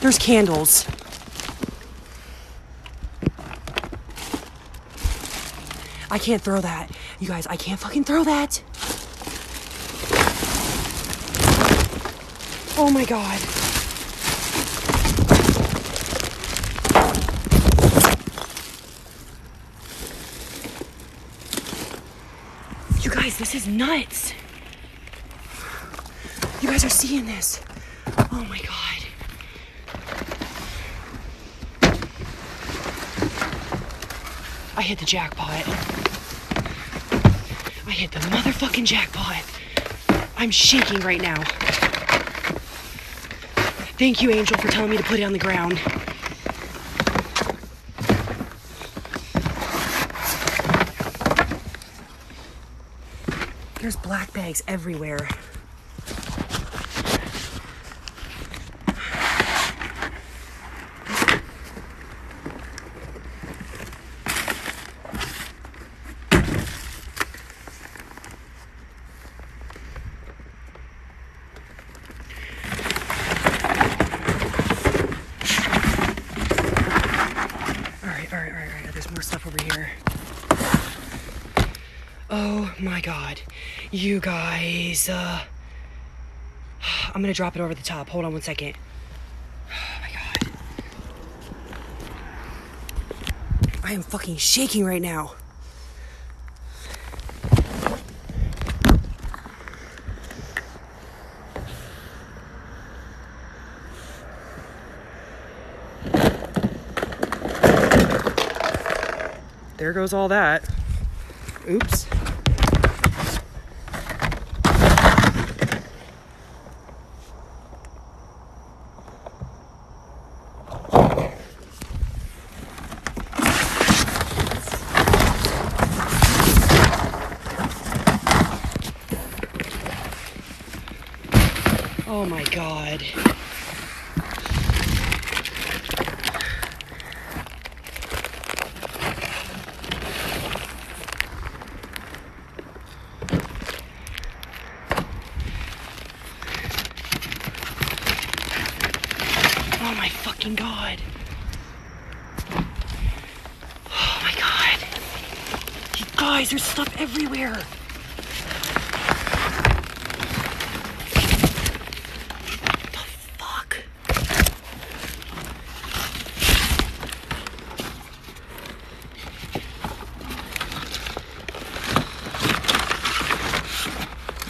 Speaker 1: There's candles. I can't throw that. You guys, I can't fucking throw that. Oh my god. You guys, this is nuts. You guys are seeing this. Oh my god. I hit the jackpot. Hit the motherfucking jackpot. I'm shaking right now. Thank you, Angel, for telling me to put it on the ground. There's black bags everywhere. All right, all right, all right, all right. There's more stuff over here. Oh my god. You guys, uh. I'm gonna drop it over the top. Hold on one second. Oh my god. I am fucking shaking right now. There goes all that. Oops. Oh my god. Oh my fucking god. Oh my god. You guys, there's stuff everywhere. The fuck?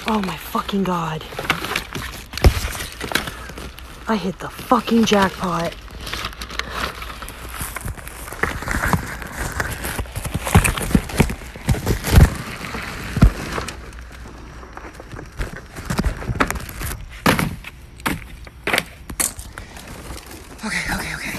Speaker 1: Oh my fucking god. I hit the fucking jackpot. Okay, okay, okay.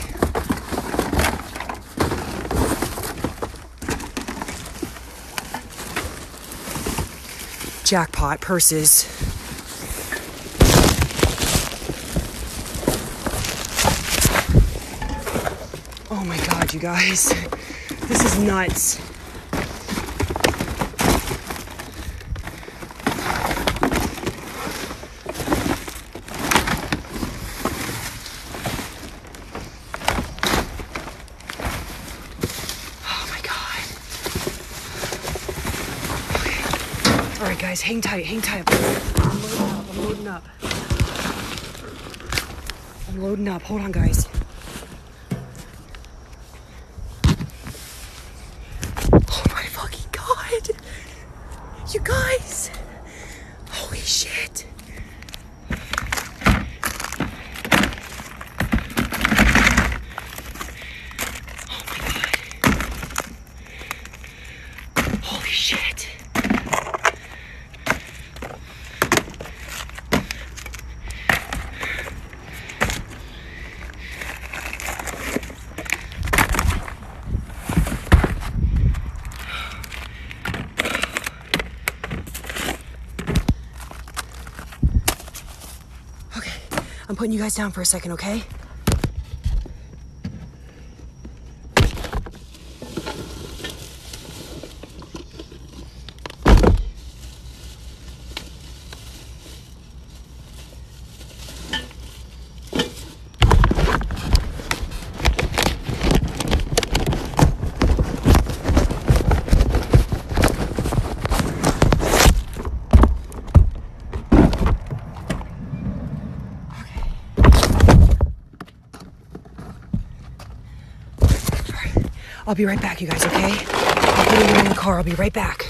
Speaker 1: Jackpot purses. you guys. This is nuts. Oh guys. Hang tight, hang tight. I'm loading up, I'm loading up. I'm loading up. Hold on, guys. Putting you guys down for a second, okay? I'll be right back, you guys, okay? I'm putting you in the car. I'll be right back.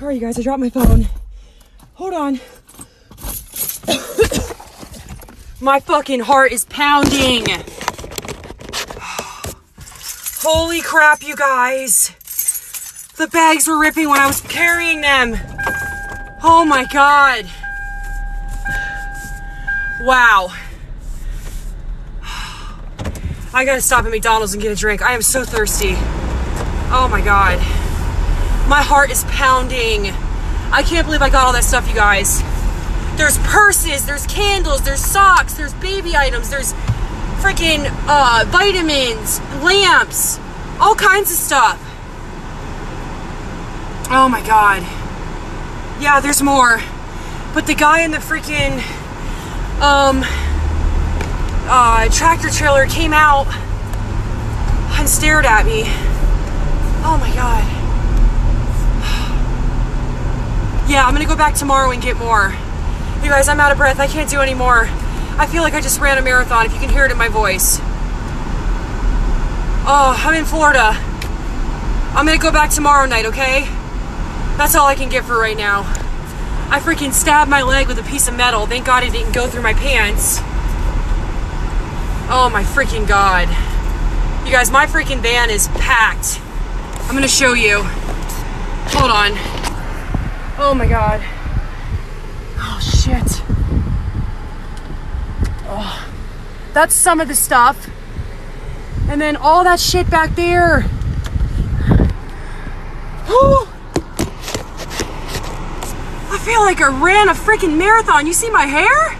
Speaker 1: Right, you guys, I dropped my phone. Hold on. my fucking heart is pounding. Holy crap, you guys. The bags were ripping when I was carrying them. Oh my god. Wow. I gotta stop at McDonald's and get a drink. I am so thirsty. Oh my god. My heart is pounding. I can't believe I got all that stuff, you guys. There's purses, there's candles, there's socks, there's baby items, there's freaking uh, vitamins, lamps, all kinds of stuff. Oh my god. Yeah, there's more. But the guy in the freaking um uh tractor trailer came out and stared at me. Oh my god. Yeah, I'm gonna go back tomorrow and get more. You guys, I'm out of breath. I can't do any more. I feel like I just ran a marathon, if you can hear it in my voice. Oh, I'm in Florida. I'm gonna go back tomorrow night, okay? That's all I can get for right now. I freaking stabbed my leg with a piece of metal. Thank God it didn't go through my pants. Oh my freaking God. You guys, my freaking van is packed. I'm gonna show you. Hold on. Oh my God. Oh shit. Oh. That's some of the stuff. And then all that shit back there. Whew. I feel like I ran a freaking marathon. You see my hair?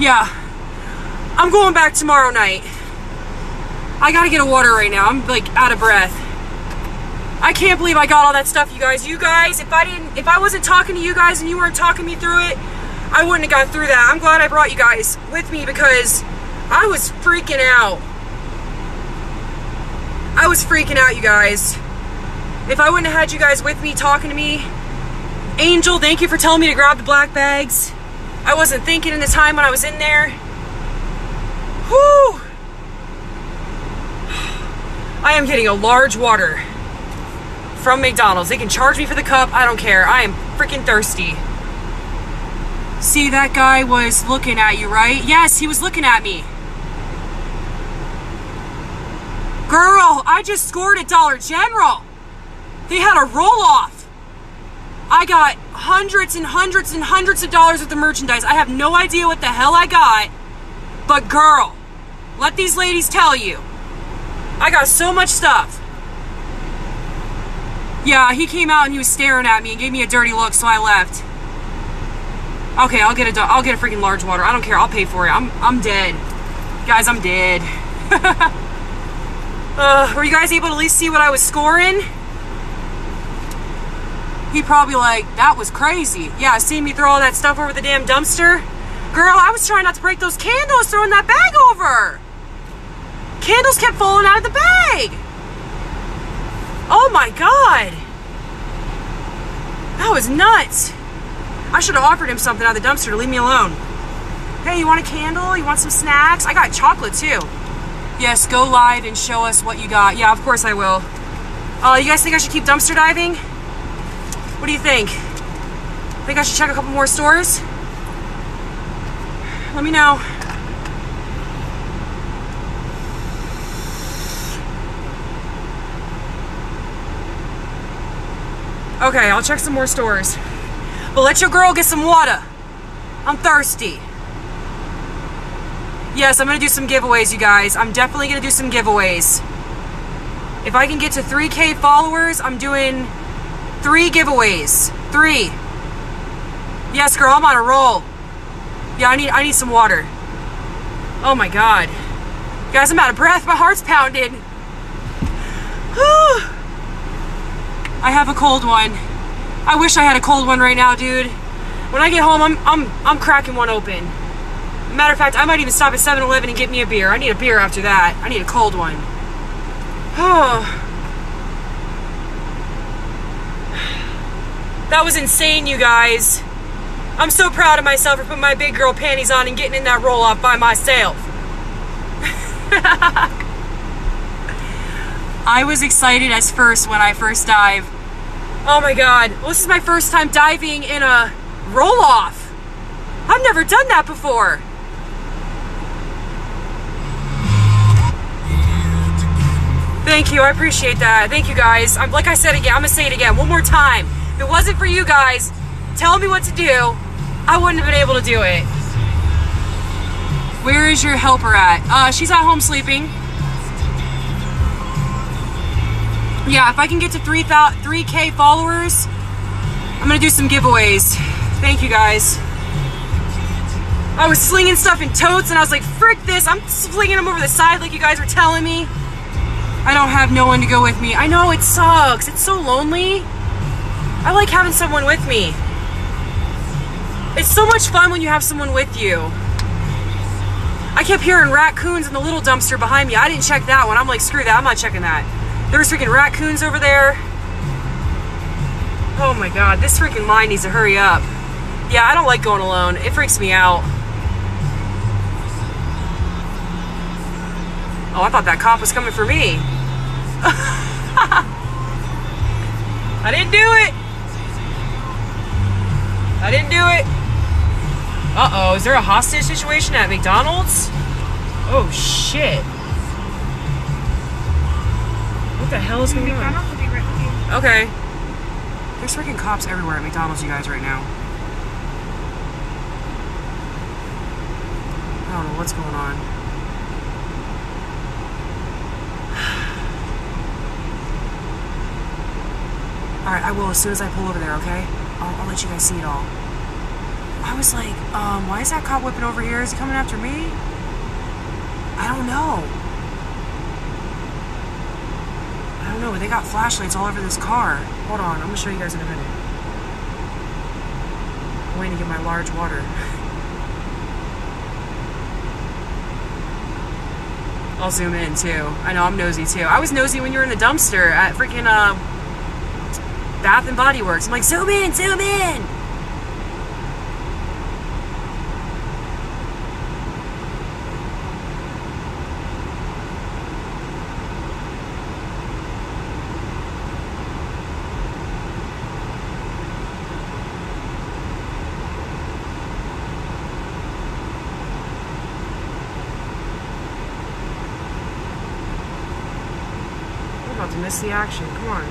Speaker 1: Yeah. I'm going back tomorrow night. I gotta get a water right now. I'm like out of breath. I can't believe I got all that stuff, you guys. You guys, if I didn't, if I wasn't talking to you guys and you weren't talking me through it, I wouldn't have got through that. I'm glad I brought you guys with me because I was freaking out. I was freaking out, you guys. If I wouldn't have had you guys with me talking to me, Angel, thank you for telling me to grab the black bags. I wasn't thinking in the time when I was in there. Whew. I am getting a large water from McDonald's. They can charge me for the cup. I don't care. I am freaking thirsty. See, that guy was looking at you, right? Yes, he was looking at me. Girl, I just scored at Dollar General. They had a roll off. I got hundreds and hundreds and hundreds of dollars worth of merchandise. I have no idea what the hell I got. But girl, let these ladies tell you. I got so much stuff. Yeah, he came out and he was staring at me and gave me a dirty look, so I left. Okay, I'll get a I'll get a freaking large water. I don't care. I'll pay for it. I'm I'm dead. Guys, I'm dead. uh, were you guys able to at least see what I was scoring? He probably like, that was crazy. Yeah, seeing me throw all that stuff over the damn dumpster. Girl, I was trying not to break those candles throwing that bag over. Candles kept falling out of the bag. Oh my god. That was nuts. I should have offered him something out of the dumpster to leave me alone. Hey, you want a candle? You want some snacks? I got chocolate too. Yes, go live and show us what you got. Yeah, of course I will. Uh, you guys think I should keep dumpster diving? What do you think? Think I should check a couple more stores? Let me know. Okay, I'll check some more stores. But let your girl get some water. I'm thirsty. Yes, I'm gonna do some giveaways, you guys. I'm definitely gonna do some giveaways. If I can get to 3K followers, I'm doing three giveaways. Three. Yes, girl, I'm on a roll. Yeah, I need I need some water. Oh my god. Guys, I'm out of breath. My heart's pounding. I have a cold one. I wish I had a cold one right now, dude. When I get home, I'm I'm I'm cracking one open. Matter of fact, I might even stop at 7-Eleven and get me a beer. I need a beer after that. I need a cold one. Oh. That was insane, you guys. I'm so proud of myself for putting my big girl panties on and getting in that roll off by myself. I was excited as first when I first dive. Oh my god. Well, this is my first time diving in a roll off. I've never done that before. Thank you. I appreciate that. Thank you guys. I'm, like I said again, I'm going to say it again one more time. If it wasn't for you guys telling me what to do, I wouldn't have been able to do it. Where is your helper at? Uh, she's at home sleeping. Yeah, if I can get to 3, 3K followers, I'm gonna do some giveaways. Thank you guys. I was slinging stuff in totes and I was like, frick this, I'm slinging them over the side like you guys were telling me. I don't have no one to go with me. I know it sucks. It's so lonely. I like having someone with me. It's so much fun when you have someone with you. I kept hearing raccoons in the little dumpster behind me. I didn't check that one. I'm like, screw that. I'm not checking that. There's freaking raccoons over there. Oh my god, this freaking line needs to hurry up. Yeah, I don't like going alone. It freaks me out. Oh, I thought that cop was coming for me. I didn't do it. I didn't do it. Uh-oh, is there a hostage situation at McDonald's? Oh, shit. What the hell is going on?
Speaker 5: McDonald's be right.
Speaker 1: Okay. There's freaking cops everywhere at McDonald's, you guys, right now. I don't know what's going on. Alright, I will as soon as I pull over there, okay? I'll, I'll let you guys see it all. I was like, um, why is that cop whipping over here? Is he coming after me? I don't know. I don't know, but they got flashlights all over this car. Hold on, I'm gonna show you guys in a minute. I'm waiting to get my large water. I'll zoom in too. I know I'm nosy too. I was nosy when you were in the dumpster at freaking uh, Bath and Body Works. I'm like, zoom in, zoom in. Miss the action. Come on.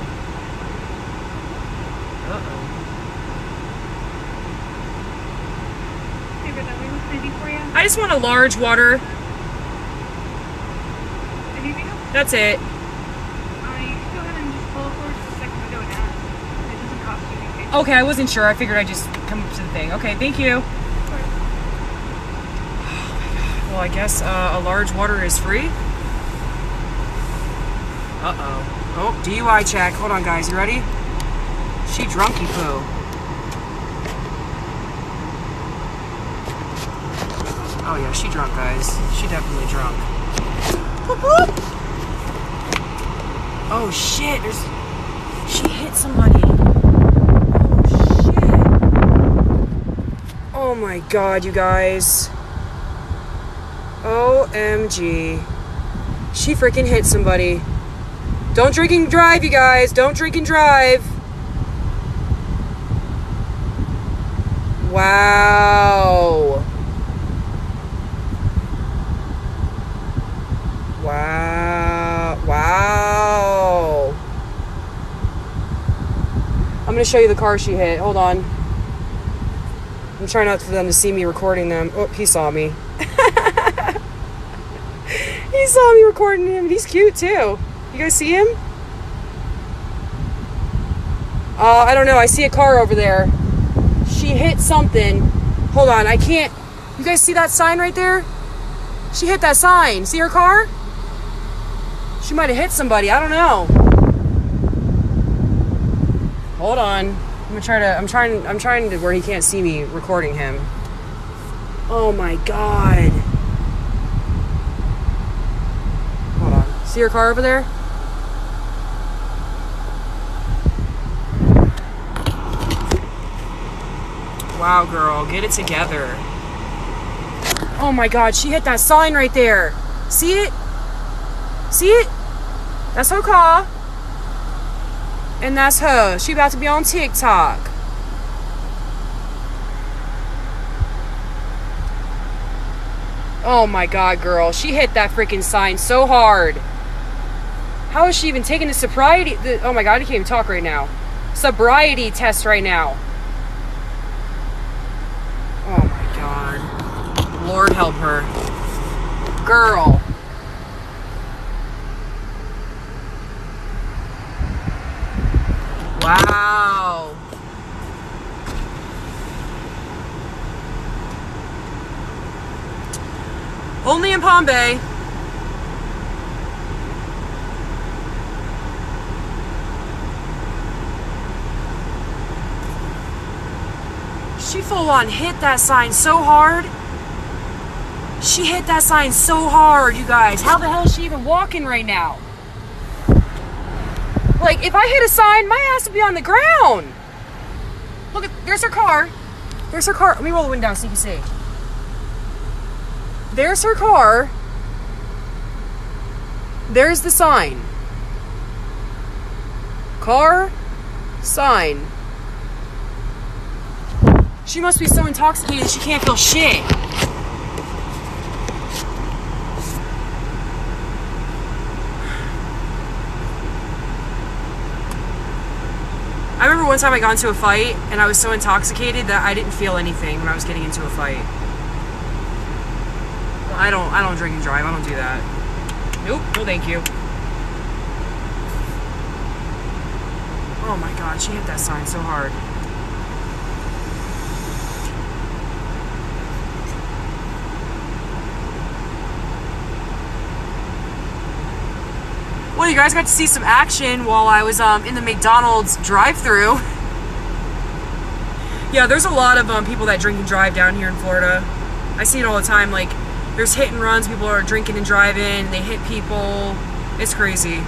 Speaker 1: Uh oh.
Speaker 5: Favorite that was busy for you.
Speaker 1: I just want a large water. That's it.
Speaker 5: Uh, you can go ahead and just pull forward just a second window and ask. It doesn't cost you anything.
Speaker 1: Okay, I wasn't sure. I figured I'd just come up to the thing. Okay, thank you. Well, I guess uh, a large water is free. Uh oh. DUI check. Hold on, guys. You ready? She drunky poo. Oh yeah, she drunk, guys. She definitely drunk. Whoop, whoop. Oh shit! There's. She hit somebody. Oh shit! Oh my god, you guys. OMG. She freaking hit somebody. Don't drink and drive, you guys. Don't drink and drive. Wow. Wow. Wow. I'm going to show you the car she hit. Hold on. I'm trying not for them to see me recording them. Oh, he saw me. he saw me recording him. He's cute too. You guys see him? Uh, I don't know. I see a car over there. She hit something. Hold on. I can't. You guys see that sign right there? She hit that sign. See her car? She might have hit somebody. I don't know. Hold on. I'm gonna try to. I'm trying. I'm trying to where he can't see me recording him. Oh my god. Hold on. See her car over there? Wow, girl, get it together. Oh my god, she hit that sign right there. See it? See it? That's her car. And that's her. She about to be on TikTok. Oh my god, girl. She hit that freaking sign so hard. How is she even taking the sobriety? The, oh my god, I can't even talk right now. Sobriety test right now. Oh my god. Lord help her. Girl. Wow. Only in Palm Bay. She full on hit that sign so hard. She hit that sign so hard, you guys. How the hell is she even walking right now? Like, if I hit a sign, my ass would be on the ground. Look at, there's her car. There's her car. Let me roll the window down so you can see. There's her car. There's the sign. Car, sign. She must be so intoxicated she can't feel shit. I remember one time I got into a fight and I was so intoxicated that I didn't feel anything when I was getting into a fight. I don't I don't drink and drive. I don't do that. Nope, no thank you. Oh my god, she hit that sign so hard. Well, you guys got to see some action while I was um, in the McDonald's drive-through. yeah, there's a lot of um, people that drink and drive down here in Florida. I see it all the time. Like, there's hit and runs. People are drinking and driving. They hit people. It's crazy.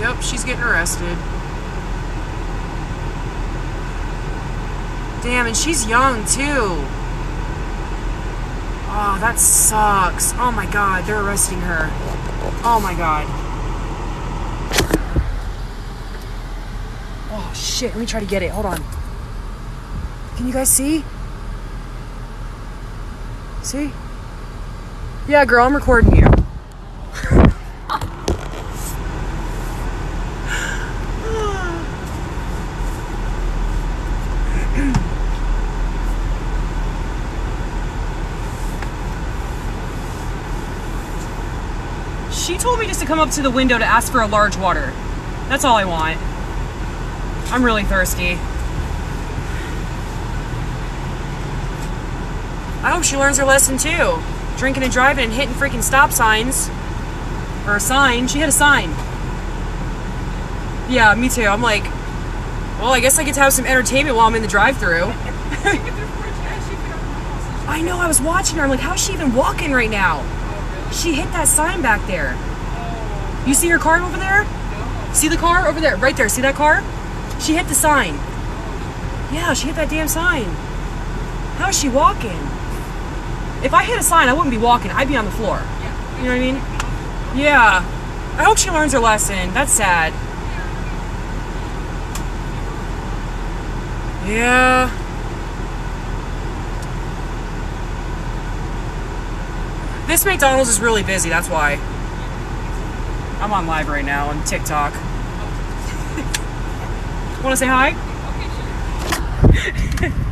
Speaker 1: Yep, she's getting arrested. Damn, and she's young too. Oh, that sucks. Oh my god, they're arresting her. Oh my god. Oh shit, let me try to get it. Hold on. Can you guys see? See? Yeah, girl, I'm recording you. She told me just to come up to the window to ask for a large water. That's all I want. I'm really thirsty. I hope she learns her lesson too. Drinking and driving and hitting freaking stop signs. Or a sign. She hit a sign. Yeah, me too. I'm like, well, I guess I get to have some entertainment while I'm in the drive through. I know, I was watching her. I'm like, how is she even walking right now? Oh, she hit that sign back there. You see her car over there? No. See the car over there? Right there. See that car? She hit the sign. Yeah, she hit that damn sign. How is she walking? If I hit a sign, I wouldn't be walking. I'd be on the floor. Yeah. You know what I mean? Yeah. I hope she learns her lesson. That's sad. Yeah. This McDonald's is really busy, that's why. I'm on live right now on TikTok. Want to say hi?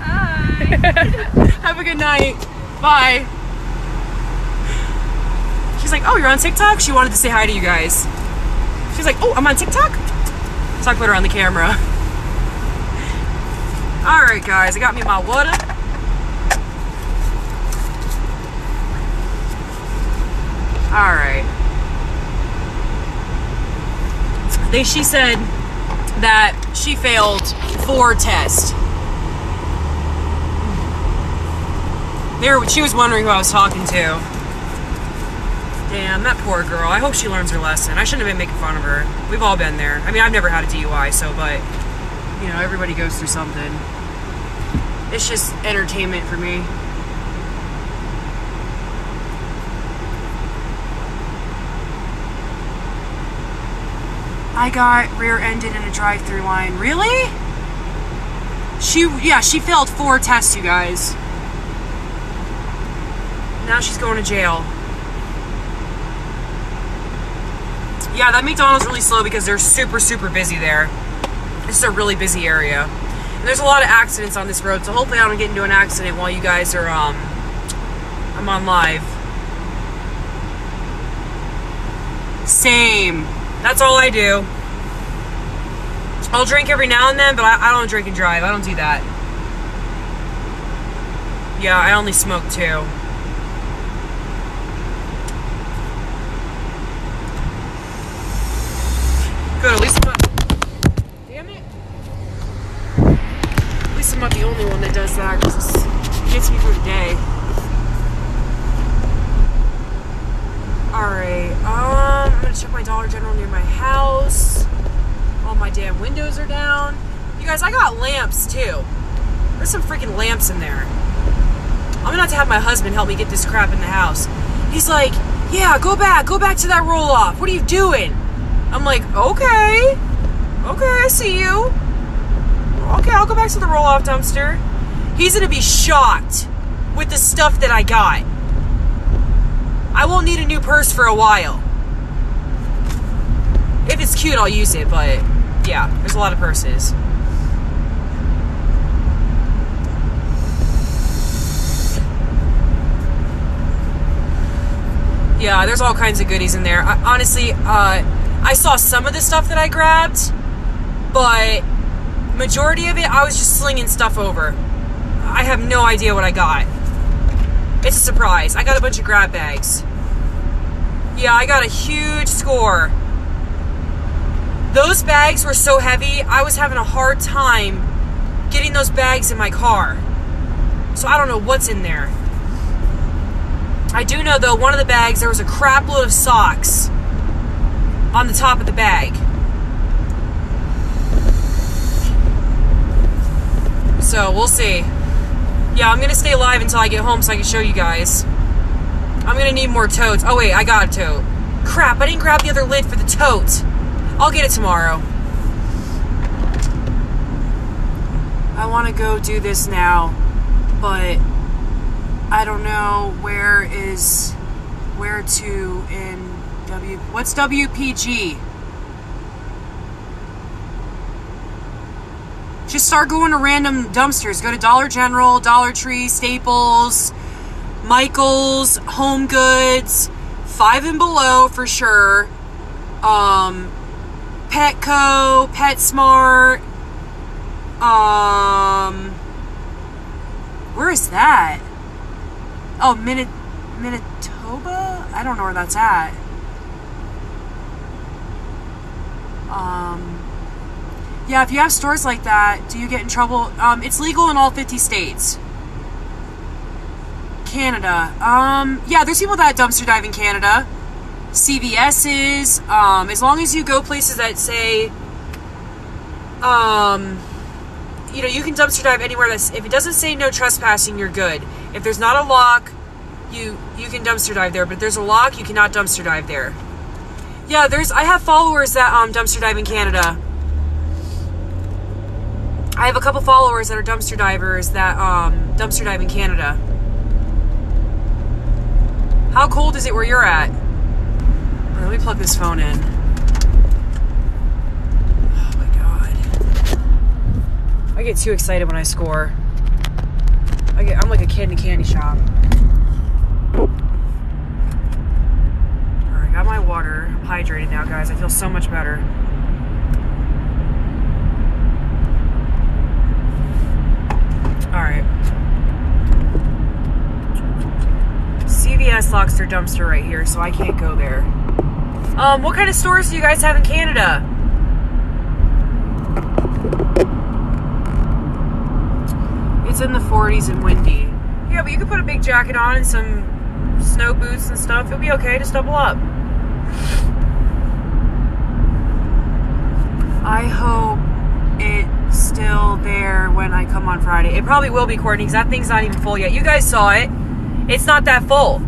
Speaker 1: Hi. Have a good night. Bye. She's like, oh, you're on TikTok? She wanted to say hi to you guys. She's like, oh, I'm on TikTok? So I put her on the camera. All right, guys, I got me my water. All right. They, she said that she failed four tests. There, she was wondering who I was talking to. Damn, that poor girl. I hope she learns her lesson. I shouldn't have been making fun of her. We've all been there. I mean, I've never had a DUI, so, but, you know, everybody goes through something. It's just entertainment for me. I got rear-ended in a drive-through line. Really? She, yeah, she failed four tests, you guys. Now she's going to jail. Yeah, that McDonald's really slow because they're super, super busy there. This is a really busy area. And there's a lot of accidents on this road, so hopefully I don't get into an accident while you guys are, um, I'm on live. Same. That's all I do. I'll drink every now and then, but I, I don't drink and drive. I don't do that. Yeah, I only smoke too. Good, at least I'm not. Damn it. At least I'm not the only one that does that because it gets me through the day. Alright, um, I'm gonna check my Dollar General near my house. All my damn windows are down. You guys, I got lamps too. There's some freaking lamps in there. I'm gonna have to have my husband help me get this crap in the house. He's like, yeah, go back, go back to that roll off. What are you doing? I'm like, okay, okay, I see you. Okay, I'll go back to the roll off dumpster. He's gonna be shocked with the stuff that I got. I won't need a new purse for a while. If it's cute, I'll use it, but yeah, there's a lot of purses. Yeah, there's all kinds of goodies in there. I, honestly, uh, I saw some of the stuff that I grabbed, but majority of it, I was just slinging stuff over. I have no idea what I got. It's a surprise. I got a bunch of grab bags. Yeah, I got a huge score. Those bags were so heavy, I was having a hard time getting those bags in my car. So I don't know what's in there. I do know though, one of the bags, there was a crap load of socks on the top of the bag. So we'll see. Yeah, I'm gonna stay alive until I get home so I can show you guys. I'm gonna need more totes. Oh wait, I got a tote. Crap, I didn't grab the other lid for the tote. I'll get it tomorrow. I wanna go do this now, but I don't know where is where to in W what's WPG? Just start going to random dumpsters. Go to Dollar General, Dollar Tree, Staples, Michaels, Home Goods, Five and Below for sure. Um, Petco, PetSmart. Um, where is that? Oh, Minit Manitoba? I don't know where that's at. Um, yeah, if you have stores like that, do you get in trouble? Um, it's legal in all 50 states. Canada. Um, yeah, there's people that dumpster dive in Canada. CVS is. Um, as long as you go places that say, um, you know, you can dumpster dive anywhere that's. If it doesn't say no trespassing, you're good. If there's not a lock, you you can dumpster dive there. But if there's a lock, you cannot dumpster dive there. Yeah, there's. I have followers that um dumpster dive in Canada. I have a couple followers that are dumpster divers that um, dumpster dive in Canada. How cold is it where you're at? Let me plug this phone in. Oh my god. I get too excited when I score. I get, I'm like a kid in a candy shop. Alright, got my water. I'm hydrated now, guys. I feel so much better. All right. CVS locks their dumpster right here, so I can't go there. Um, what kind of stores do you guys have in Canada? It's in the 40s and windy. Yeah, but you could put a big jacket on and some snow boots and stuff. It'll be okay. Just double up. I hope still there when I come on Friday. It probably will be, Courtney, because that thing's not even full yet. You guys saw it. It's not that full.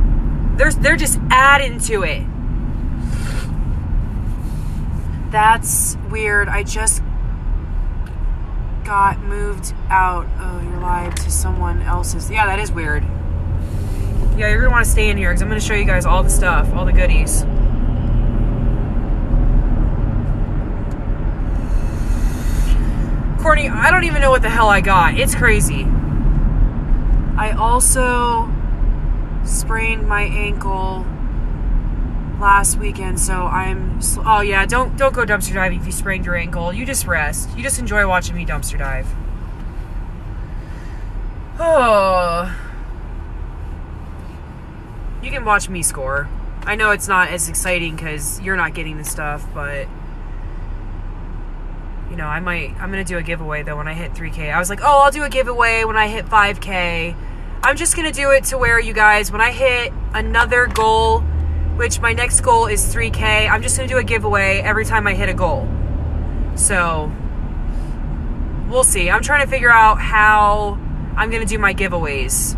Speaker 1: There's they're just adding to it. That's weird. I just got moved out. Oh, you're live to someone else's. Yeah, that is weird. Yeah, you're gonna want to stay in here because I'm gonna show you guys all the stuff, all the goodies. Courtney, I don't even know what the hell I got. It's crazy. I also sprained my ankle last weekend, so I'm. Oh yeah, don't don't go dumpster diving if you sprained your ankle. You just rest. You just enjoy watching me dumpster dive. Oh. You can watch me score. I know it's not as exciting because you're not getting the stuff, but you know, I might. I'm gonna do a giveaway though when I hit 3K. I was like, oh, I'll do a giveaway when I hit 5K. I'm just gonna do it to where you guys, when I hit another goal, which my next goal is 3K, I'm just gonna do a giveaway every time I hit a goal. So we'll see. I'm trying to figure out how I'm gonna do my giveaways.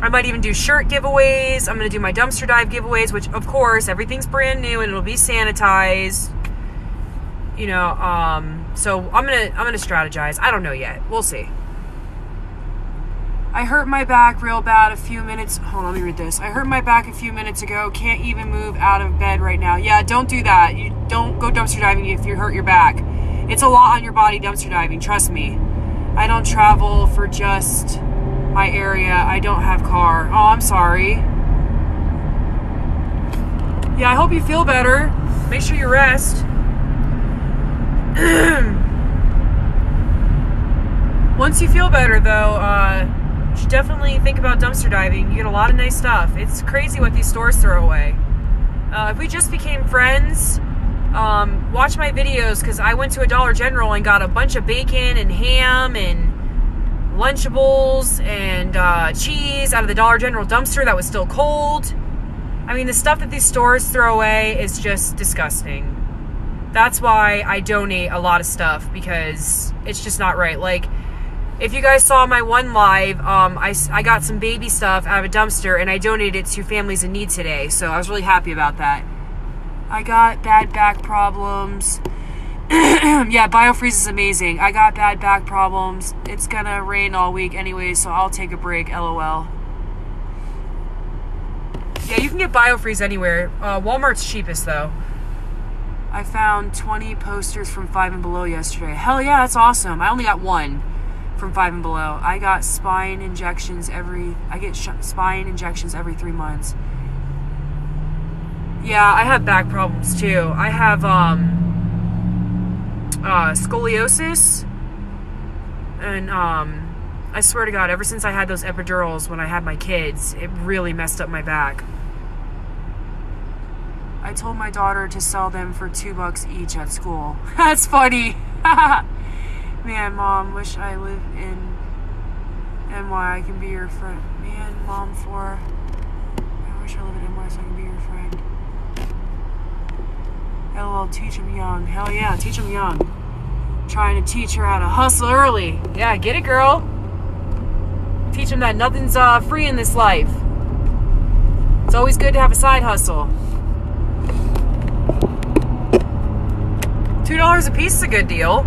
Speaker 1: I might even do shirt giveaways. I'm gonna do my dumpster dive giveaways, which of course everything's brand new and it'll be sanitized. You know, um, so I'm gonna I'm gonna strategize. I don't know yet. We'll see. I hurt my back real bad a few minutes. Hold on, let me read this. I hurt my back a few minutes ago. Can't even move out of bed right now. Yeah, don't do that. You don't go dumpster diving if you hurt your back. It's a lot on your body dumpster diving. Trust me. I don't travel for just my area. I don't have car. Oh, I'm sorry. Yeah, I hope you feel better. Make sure you rest. Once you feel better, though, uh, you should definitely think about dumpster diving. You get a lot of nice stuff. It's crazy what these stores throw away. Uh, if we just became friends, um, watch my videos because I went to a Dollar General and got a bunch of bacon and ham and Lunchables and uh, cheese out of the Dollar General dumpster that was still cold. I mean, the stuff that these stores throw away is just disgusting. That's why I donate a lot of stuff because it's just not right. Like, if you guys saw my one live, um, I, I got some baby stuff out of a dumpster and I donated it to families in need today. So I was really happy about that. I got bad back problems. yeah, BioFreeze is amazing. I got bad back problems. It's gonna rain all week anyway, so I'll take a break. LOL. Yeah, you can get BioFreeze anywhere. Uh, Walmart's cheapest though. I found 20 posters from Five and Below yesterday. Hell yeah, that's awesome. I only got one from Five and Below. I got spine injections every. I get sh- spine injections every three months. Yeah, I have back problems too. I have um uh, scoliosis, and um, I swear to God, ever since I had those epidurals when I had my kids, it really messed up my back. I told my daughter to sell them for two bucks each at school. That's funny. Man, mom, wish I lived in NY. I can be your friend. Man, mom, for I wish I lived in NY so I can be your friend. LOL, teach them young. Hell yeah, teach them young. Trying to teach her how to hustle early. Yeah, get it, girl. Teach them that nothing's uh, free in this life. It's always good to have a side hustle. Two dollars a piece is a good deal.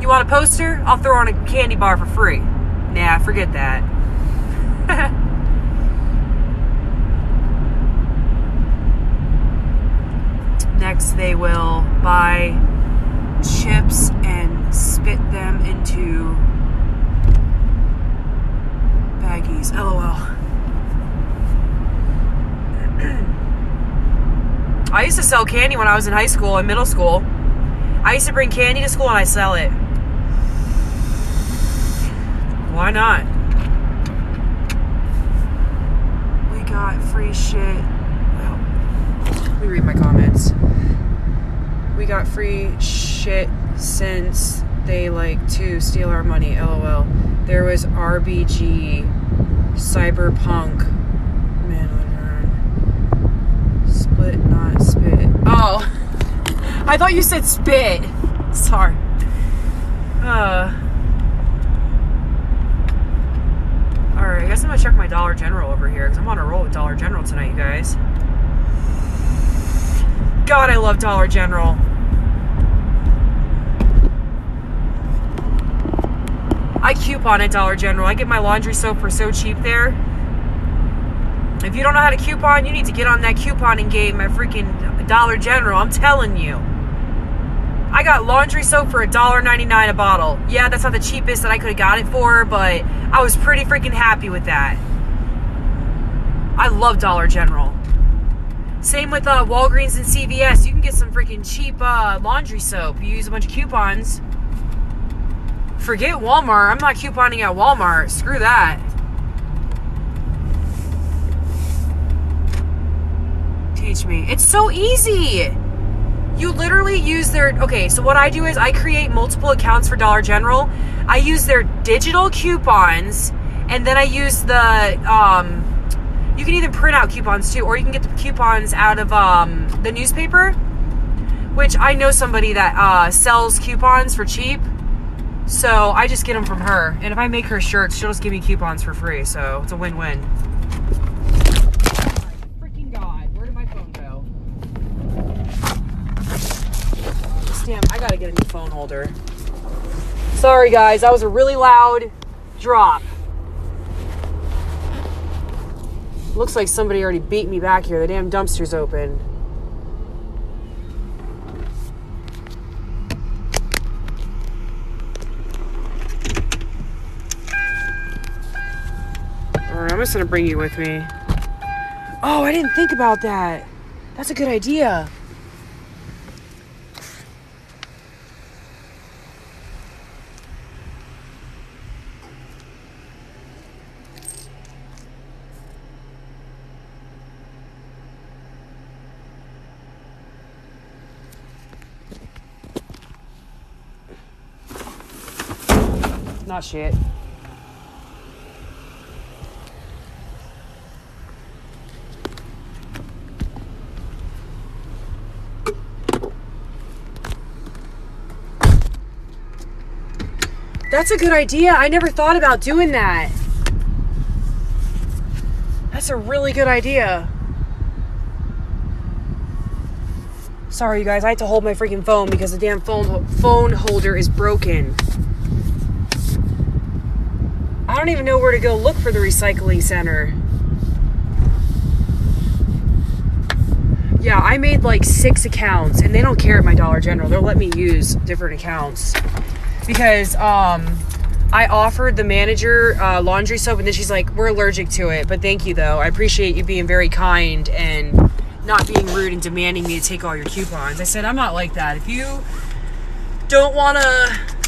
Speaker 1: You want a poster? I'll throw on a candy bar for free. Nah, forget that. Next, they will buy chips and spit them into baggies. LOL. I used to sell candy when I was in high school and middle school. I used to bring candy to school and I sell it. Why not? We got free shit. Let me read my comments. We got free shit since they like to steal our money. LOL. There was RBG, Cyberpunk, Not spit. Oh, I thought you said spit. Sorry. Uh. All right, I guess I'm gonna check my Dollar General over here because I'm on a roll with Dollar General tonight, you guys. God, I love Dollar General. I coupon at Dollar General. I get my laundry soap for so cheap there. If you don't know how to coupon, you need to get on that couponing game at freaking Dollar General. I'm telling you. I got laundry soap for $1.99 a bottle. Yeah, that's not the cheapest that I could have got it for, but I was pretty freaking happy with that. I love Dollar General. Same with uh, Walgreens and CVS. You can get some freaking cheap uh, laundry soap. You use a bunch of coupons. Forget Walmart. I'm not couponing at Walmart. Screw that. Teach me. It's so easy. You literally use their. Okay, so what I do is I create multiple accounts for Dollar General. I use their digital coupons, and then I use the. Um, you can even print out coupons too, or you can get the coupons out of um, the newspaper, which I know somebody that uh, sells coupons for cheap. So I just get them from her. And if I make her shirts, she'll just give me coupons for free. So it's a win win. Gotta get a new phone holder. Sorry, guys, that was a really loud drop. Looks like somebody already beat me back here. The damn dumpster's open. Alright, I'm just gonna bring you with me. Oh, I didn't think about that. That's a good idea. Not shit. That's a good idea. I never thought about doing that. That's a really good idea. Sorry, you guys. I had to hold my freaking phone because the damn phone phone holder is broken. I don't even know where to go look for the recycling center. Yeah, I made like six accounts, and they don't care at my Dollar General. They'll let me use different accounts because um, I offered the manager uh, laundry soap, and then she's like, "We're allergic to it, but thank you though. I appreciate you being very kind and not being rude and demanding me to take all your coupons." I said, "I'm not like that. If you don't want to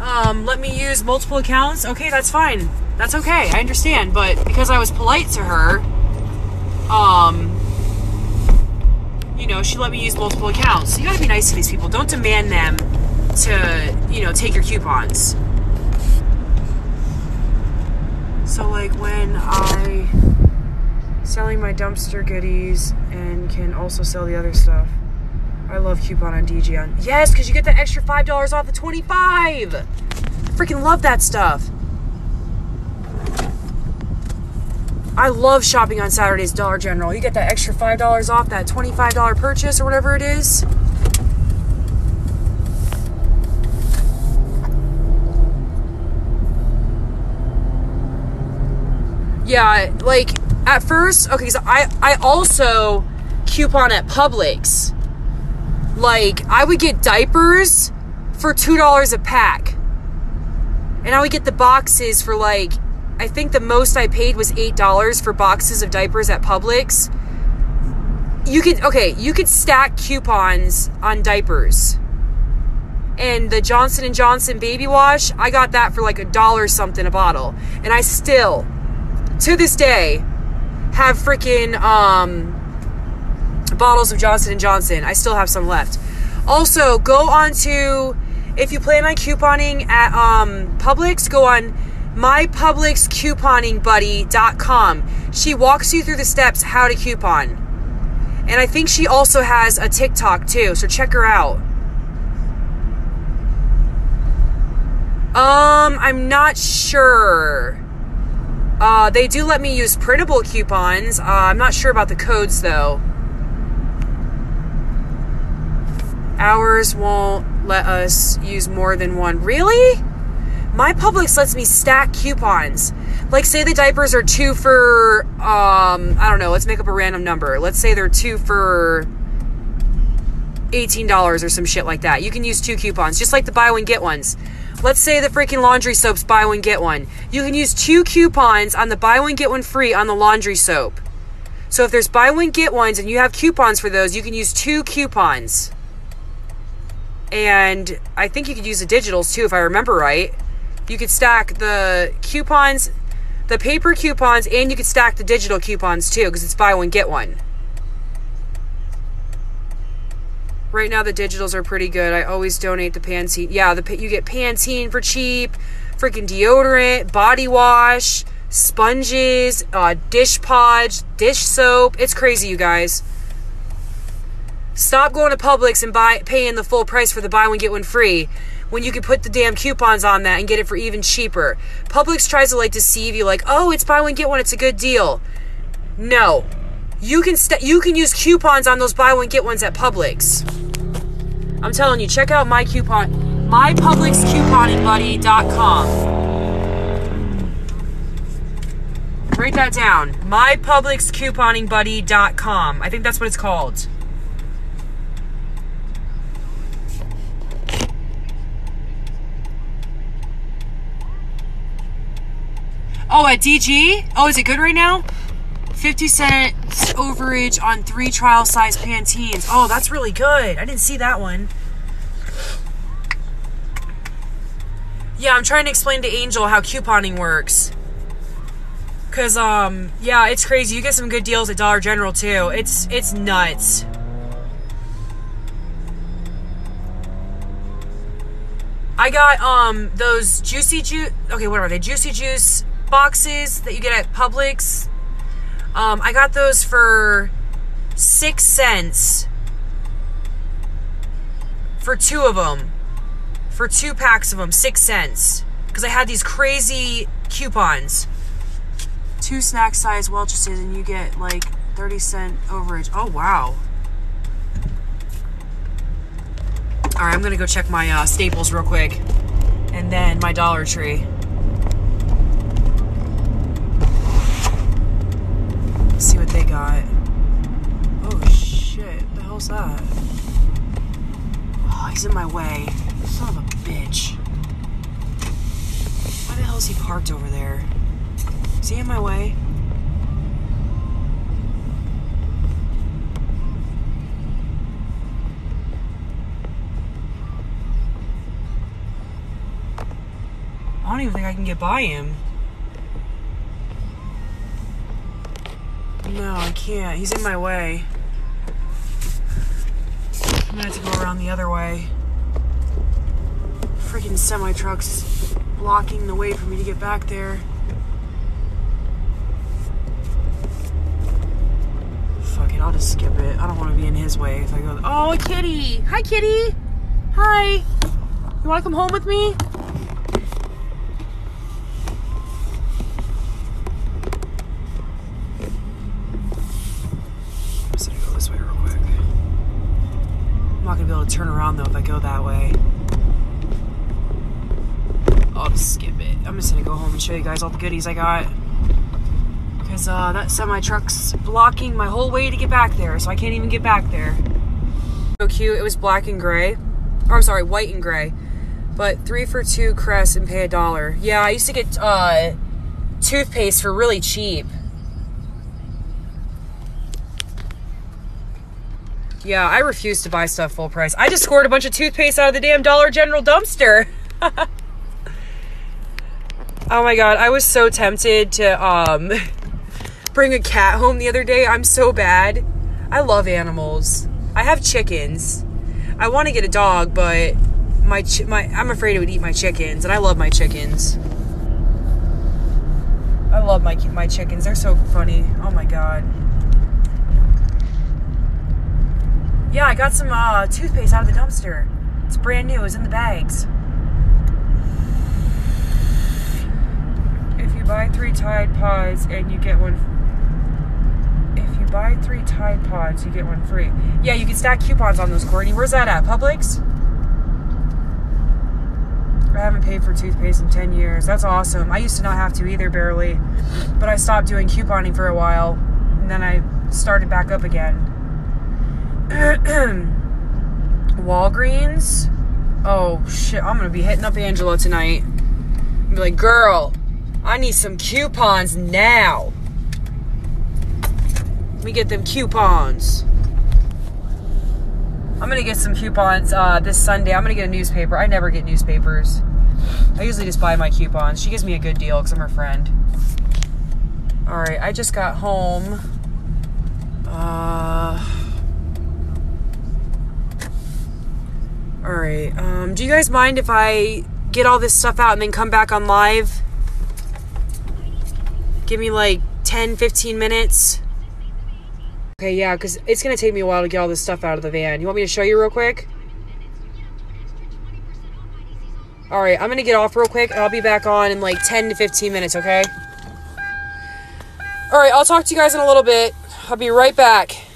Speaker 1: um, let me use multiple accounts, okay, that's fine. That's okay. I understand. But because I was polite to her, um, you know, she let me use multiple accounts. You gotta be nice to these people. Don't demand them to, you know, take your coupons. So, like, when I selling my dumpster goodies and can also sell the other stuff. I love coupon on DG on. Yes, because you get that extra five dollars off the twenty-five. Freaking love that stuff. I love shopping on Saturdays Dollar General. You get that extra five dollars off that twenty-five dollar purchase or whatever it is. Yeah, like at first, okay, so I I also coupon at Publix. Like I would get diapers for two dollars a pack, and I would get the boxes for like I think the most I paid was eight dollars for boxes of diapers at Publix. You could okay, you could stack coupons on diapers. And the Johnson and Johnson baby wash, I got that for like a dollar something a bottle. And I still to this day have freaking um bottles of Johnson and Johnson. I still have some left. Also, go on to if you plan on couponing at um Publix, go on mypublixcouponingbuddy.com. She walks you through the steps how to coupon. And I think she also has a TikTok too, so check her out. Um, I'm not sure. Uh, they do let me use printable coupons. Uh, I'm not sure about the codes though. Ours won't let us use more than one. Really? My Publix lets me stack coupons. Like, say the diapers are two for, um, I don't know, let's make up a random number. Let's say they're two for $18 or some shit like that. You can use two coupons, just like the buy one, get ones. Let's say the freaking laundry soap's buy one, get one. You can use two coupons on the buy one, get one free on the laundry soap. So if there's buy one get ones and you have coupons for those, you can use two coupons. And I think you could use the digitals too, if I remember right. You could stack the coupons, the paper coupons, and you could stack the digital coupons too, because it's buy one get one. Right now, the digitals are pretty good. I always donate the Pantene. Yeah, the you get Pantene for cheap, freaking deodorant, body wash, sponges, uh, dish podge, dish soap. It's crazy, you guys. Stop going to Publix and buy paying the full price for the buy one get one free when you can put the damn coupons on that and get it for even cheaper. Publix tries to like deceive you, like, oh, it's buy one get one, it's a good deal. No, you can st- you can use coupons on those buy one get ones at Publix. I'm telling you, check out my coupon, mypublixcouponingbuddy.com. Write that down. mypublixcouponingbuddy.com. I think that's what it's called. Oh, at DG? Oh, is it good right now? 50 cent overage on three trial size Pantenes. Oh, that's really good. I didn't see that one. Yeah, I'm trying to explain to Angel how couponing works. Cause um yeah, it's crazy. You get some good deals at Dollar General too. It's it's nuts. I got um those juicy juice okay, what are they? Juicy juice boxes that you get at Publix. Um, I got those for six cents for two of them. For two packs of them, six cents. Because I had these crazy coupons. Two snack size Welch's and you get like 30 cent overage. Oh, wow. All right, I'm to go check my uh, Staples real quick. And then my Dollar Tree. See what they got. Oh shit, the hell's that? Oh, he's in my way. Son of a bitch. Why the hell is he parked over there? Is he in my way? I don't even think I can get by him. No, I can't. He's in my way. I'm gonna have to go around the other way. Freaking semi trucks blocking the way for me to get back there. Fuck it, I'll just skip it. I don't want to be in his way if I go. Oh, kitty! Hi, kitty! Hi! You want to come home with me? I'm just gonna go this way real quick. I'm not gonna be able to turn around though if I go that way. I'll just skip it. I'm just gonna go home and show you guys all the goodies I got. Because uh, that semi truck's blocking my whole way to get back there, so I can't even get back there. So cute. It was black and gray. Or I'm sorry, white and gray. But three for two crest and pay a dollar. Yeah, I used to get uh, toothpaste for really cheap. Yeah, I refuse to buy stuff full price. I just scored a bunch of toothpaste out of the damn Dollar General dumpster. oh my god, I was so tempted to um bring a cat home the other day. I'm so bad. I love animals. I have chickens. I want to get a dog, but my my I'm afraid it would eat my chickens, and I love my chickens. I love my my chickens. They're so funny. Oh my god. Yeah, I got some uh, toothpaste out of the dumpster. It's brand new. It's in the bags. If you buy three Tide Pods and you get one, if you buy three Tide Pods, you get one free. Yeah, you can stack coupons on those, Courtney. Where's that at? Publix? I haven't paid for toothpaste in 10 years. That's awesome. I used to not have to either, barely. But I stopped doing couponing for a while. And then I started back up again. Walgreens. Oh shit! I'm gonna be hitting up Angela tonight. Be like, girl, I need some coupons now. Let me get them coupons. I'm gonna get some coupons uh, this Sunday. I'm gonna get a newspaper. I never get newspapers. I usually just buy my coupons. She gives me a good deal because I'm her friend. All right, I just got home. Uh, all right. Um, do you guys mind if I get all this stuff out and then come back on live? Give me like 10, 15 minutes. Okay, yeah, because it's going to take me a while to get all this stuff out of the van. You want me to show you real quick? All right, I'm going to get off real quick and I'll be back on in like 10 to 15 minutes, okay? All right, I'll talk to you guys in a little bit. I'll be right back.